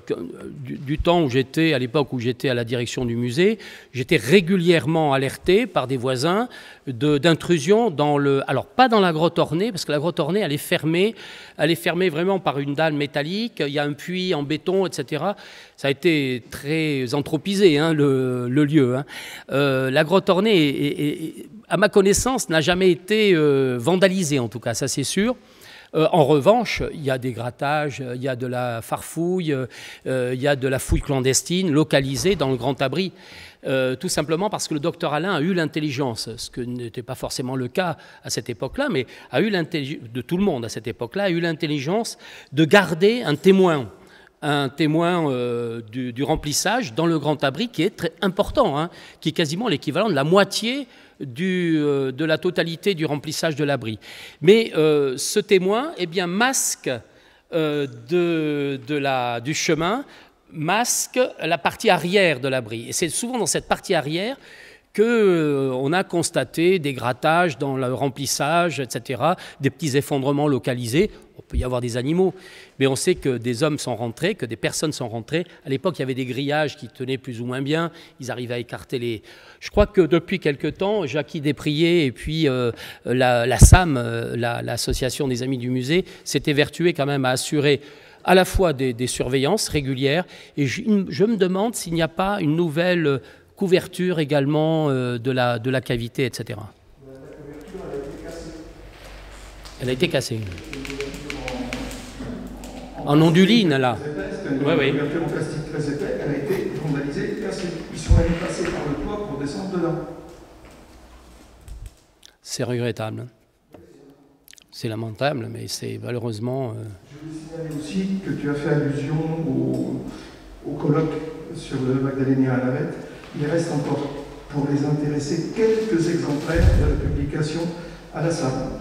Speaker 1: du, temps où j'étais, à l'époque où j'étais à la direction du musée, j'étais régulièrement alerté par des voisins d'intrusion dans le. Alors, pas dans la grotte ornée, parce que la grotte ornée, elle est fermée. Elle est fermée vraiment par une dalle métallique. Il y a un puits en béton, etc. Ça a été très anthropisé, hein, le, lieu. Hein. Euh, la grotte ornée, à ma connaissance, n'a jamais été euh, vandalisée, en tout cas, ça c'est sûr. Euh, en revanche, il y a des grattages, il y a de la farfouille, il y a de la fouille clandestine localisée dans le Grand Abri. Euh, tout simplement parce que le docteur Alain a eu l'intelligence, ce que n'était pas forcément le cas à cette époque-là, mais a eu de tout le monde à cette époque-là, a eu l'intelligence de garder un témoin un témoin euh, du, remplissage dans le Grand Abri qui est très important, hein, qui est quasiment l'équivalent de la moitié euh, de la totalité du remplissage de l'abri. Mais ce témoin eh bien, masque de, la, du chemin masque la partie arrière de l'abri. Et c'est souvent dans cette partie arrière qu'on euh, a constaté des grattages dans le remplissage, etc., des petits effondrements localisés. On peut y avoir des animaux, mais on sait que des hommes sont rentrés, que des personnes sont rentrées. À l'époque, il y avait des grillages qui tenaient plus ou moins bien. Ils arrivaient à écarter les. Je crois que depuis quelque temps, Jackie Desprier et puis euh, la, SAM, euh, l'association des Amis du Musée, s'étaient vertués quand même à assurer à la fois des, surveillances régulières, et je, me demande s'il n'y a pas une nouvelle couverture également euh, de, la, de la cavité, etc. Elle a été cassée. En onduline, là.
Speaker 3: Oui, oui. couverture en plastique très épais, elle a été vandalisée et cassée. Ils sont allés passer par le toit pour descendre dedans.
Speaker 1: C'est regrettable. C'est lamentable, mais c'est malheureusement. Euh,
Speaker 3: Je voulais signaler aussi que tu as fait allusion au, au colloque sur le Magdalénien à la Navette. Il reste encore, pour les intéresser, quelques exemplaires de la publication à la salle.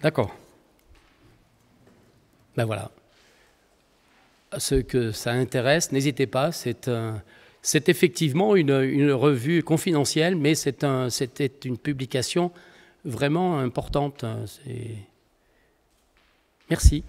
Speaker 1: D'accord. Ben voilà. ceux que ça intéresse, n'hésitez pas. C'est c'est effectivement une, une, revue confidentielle, mais c'était une publication vraiment importante. Merci.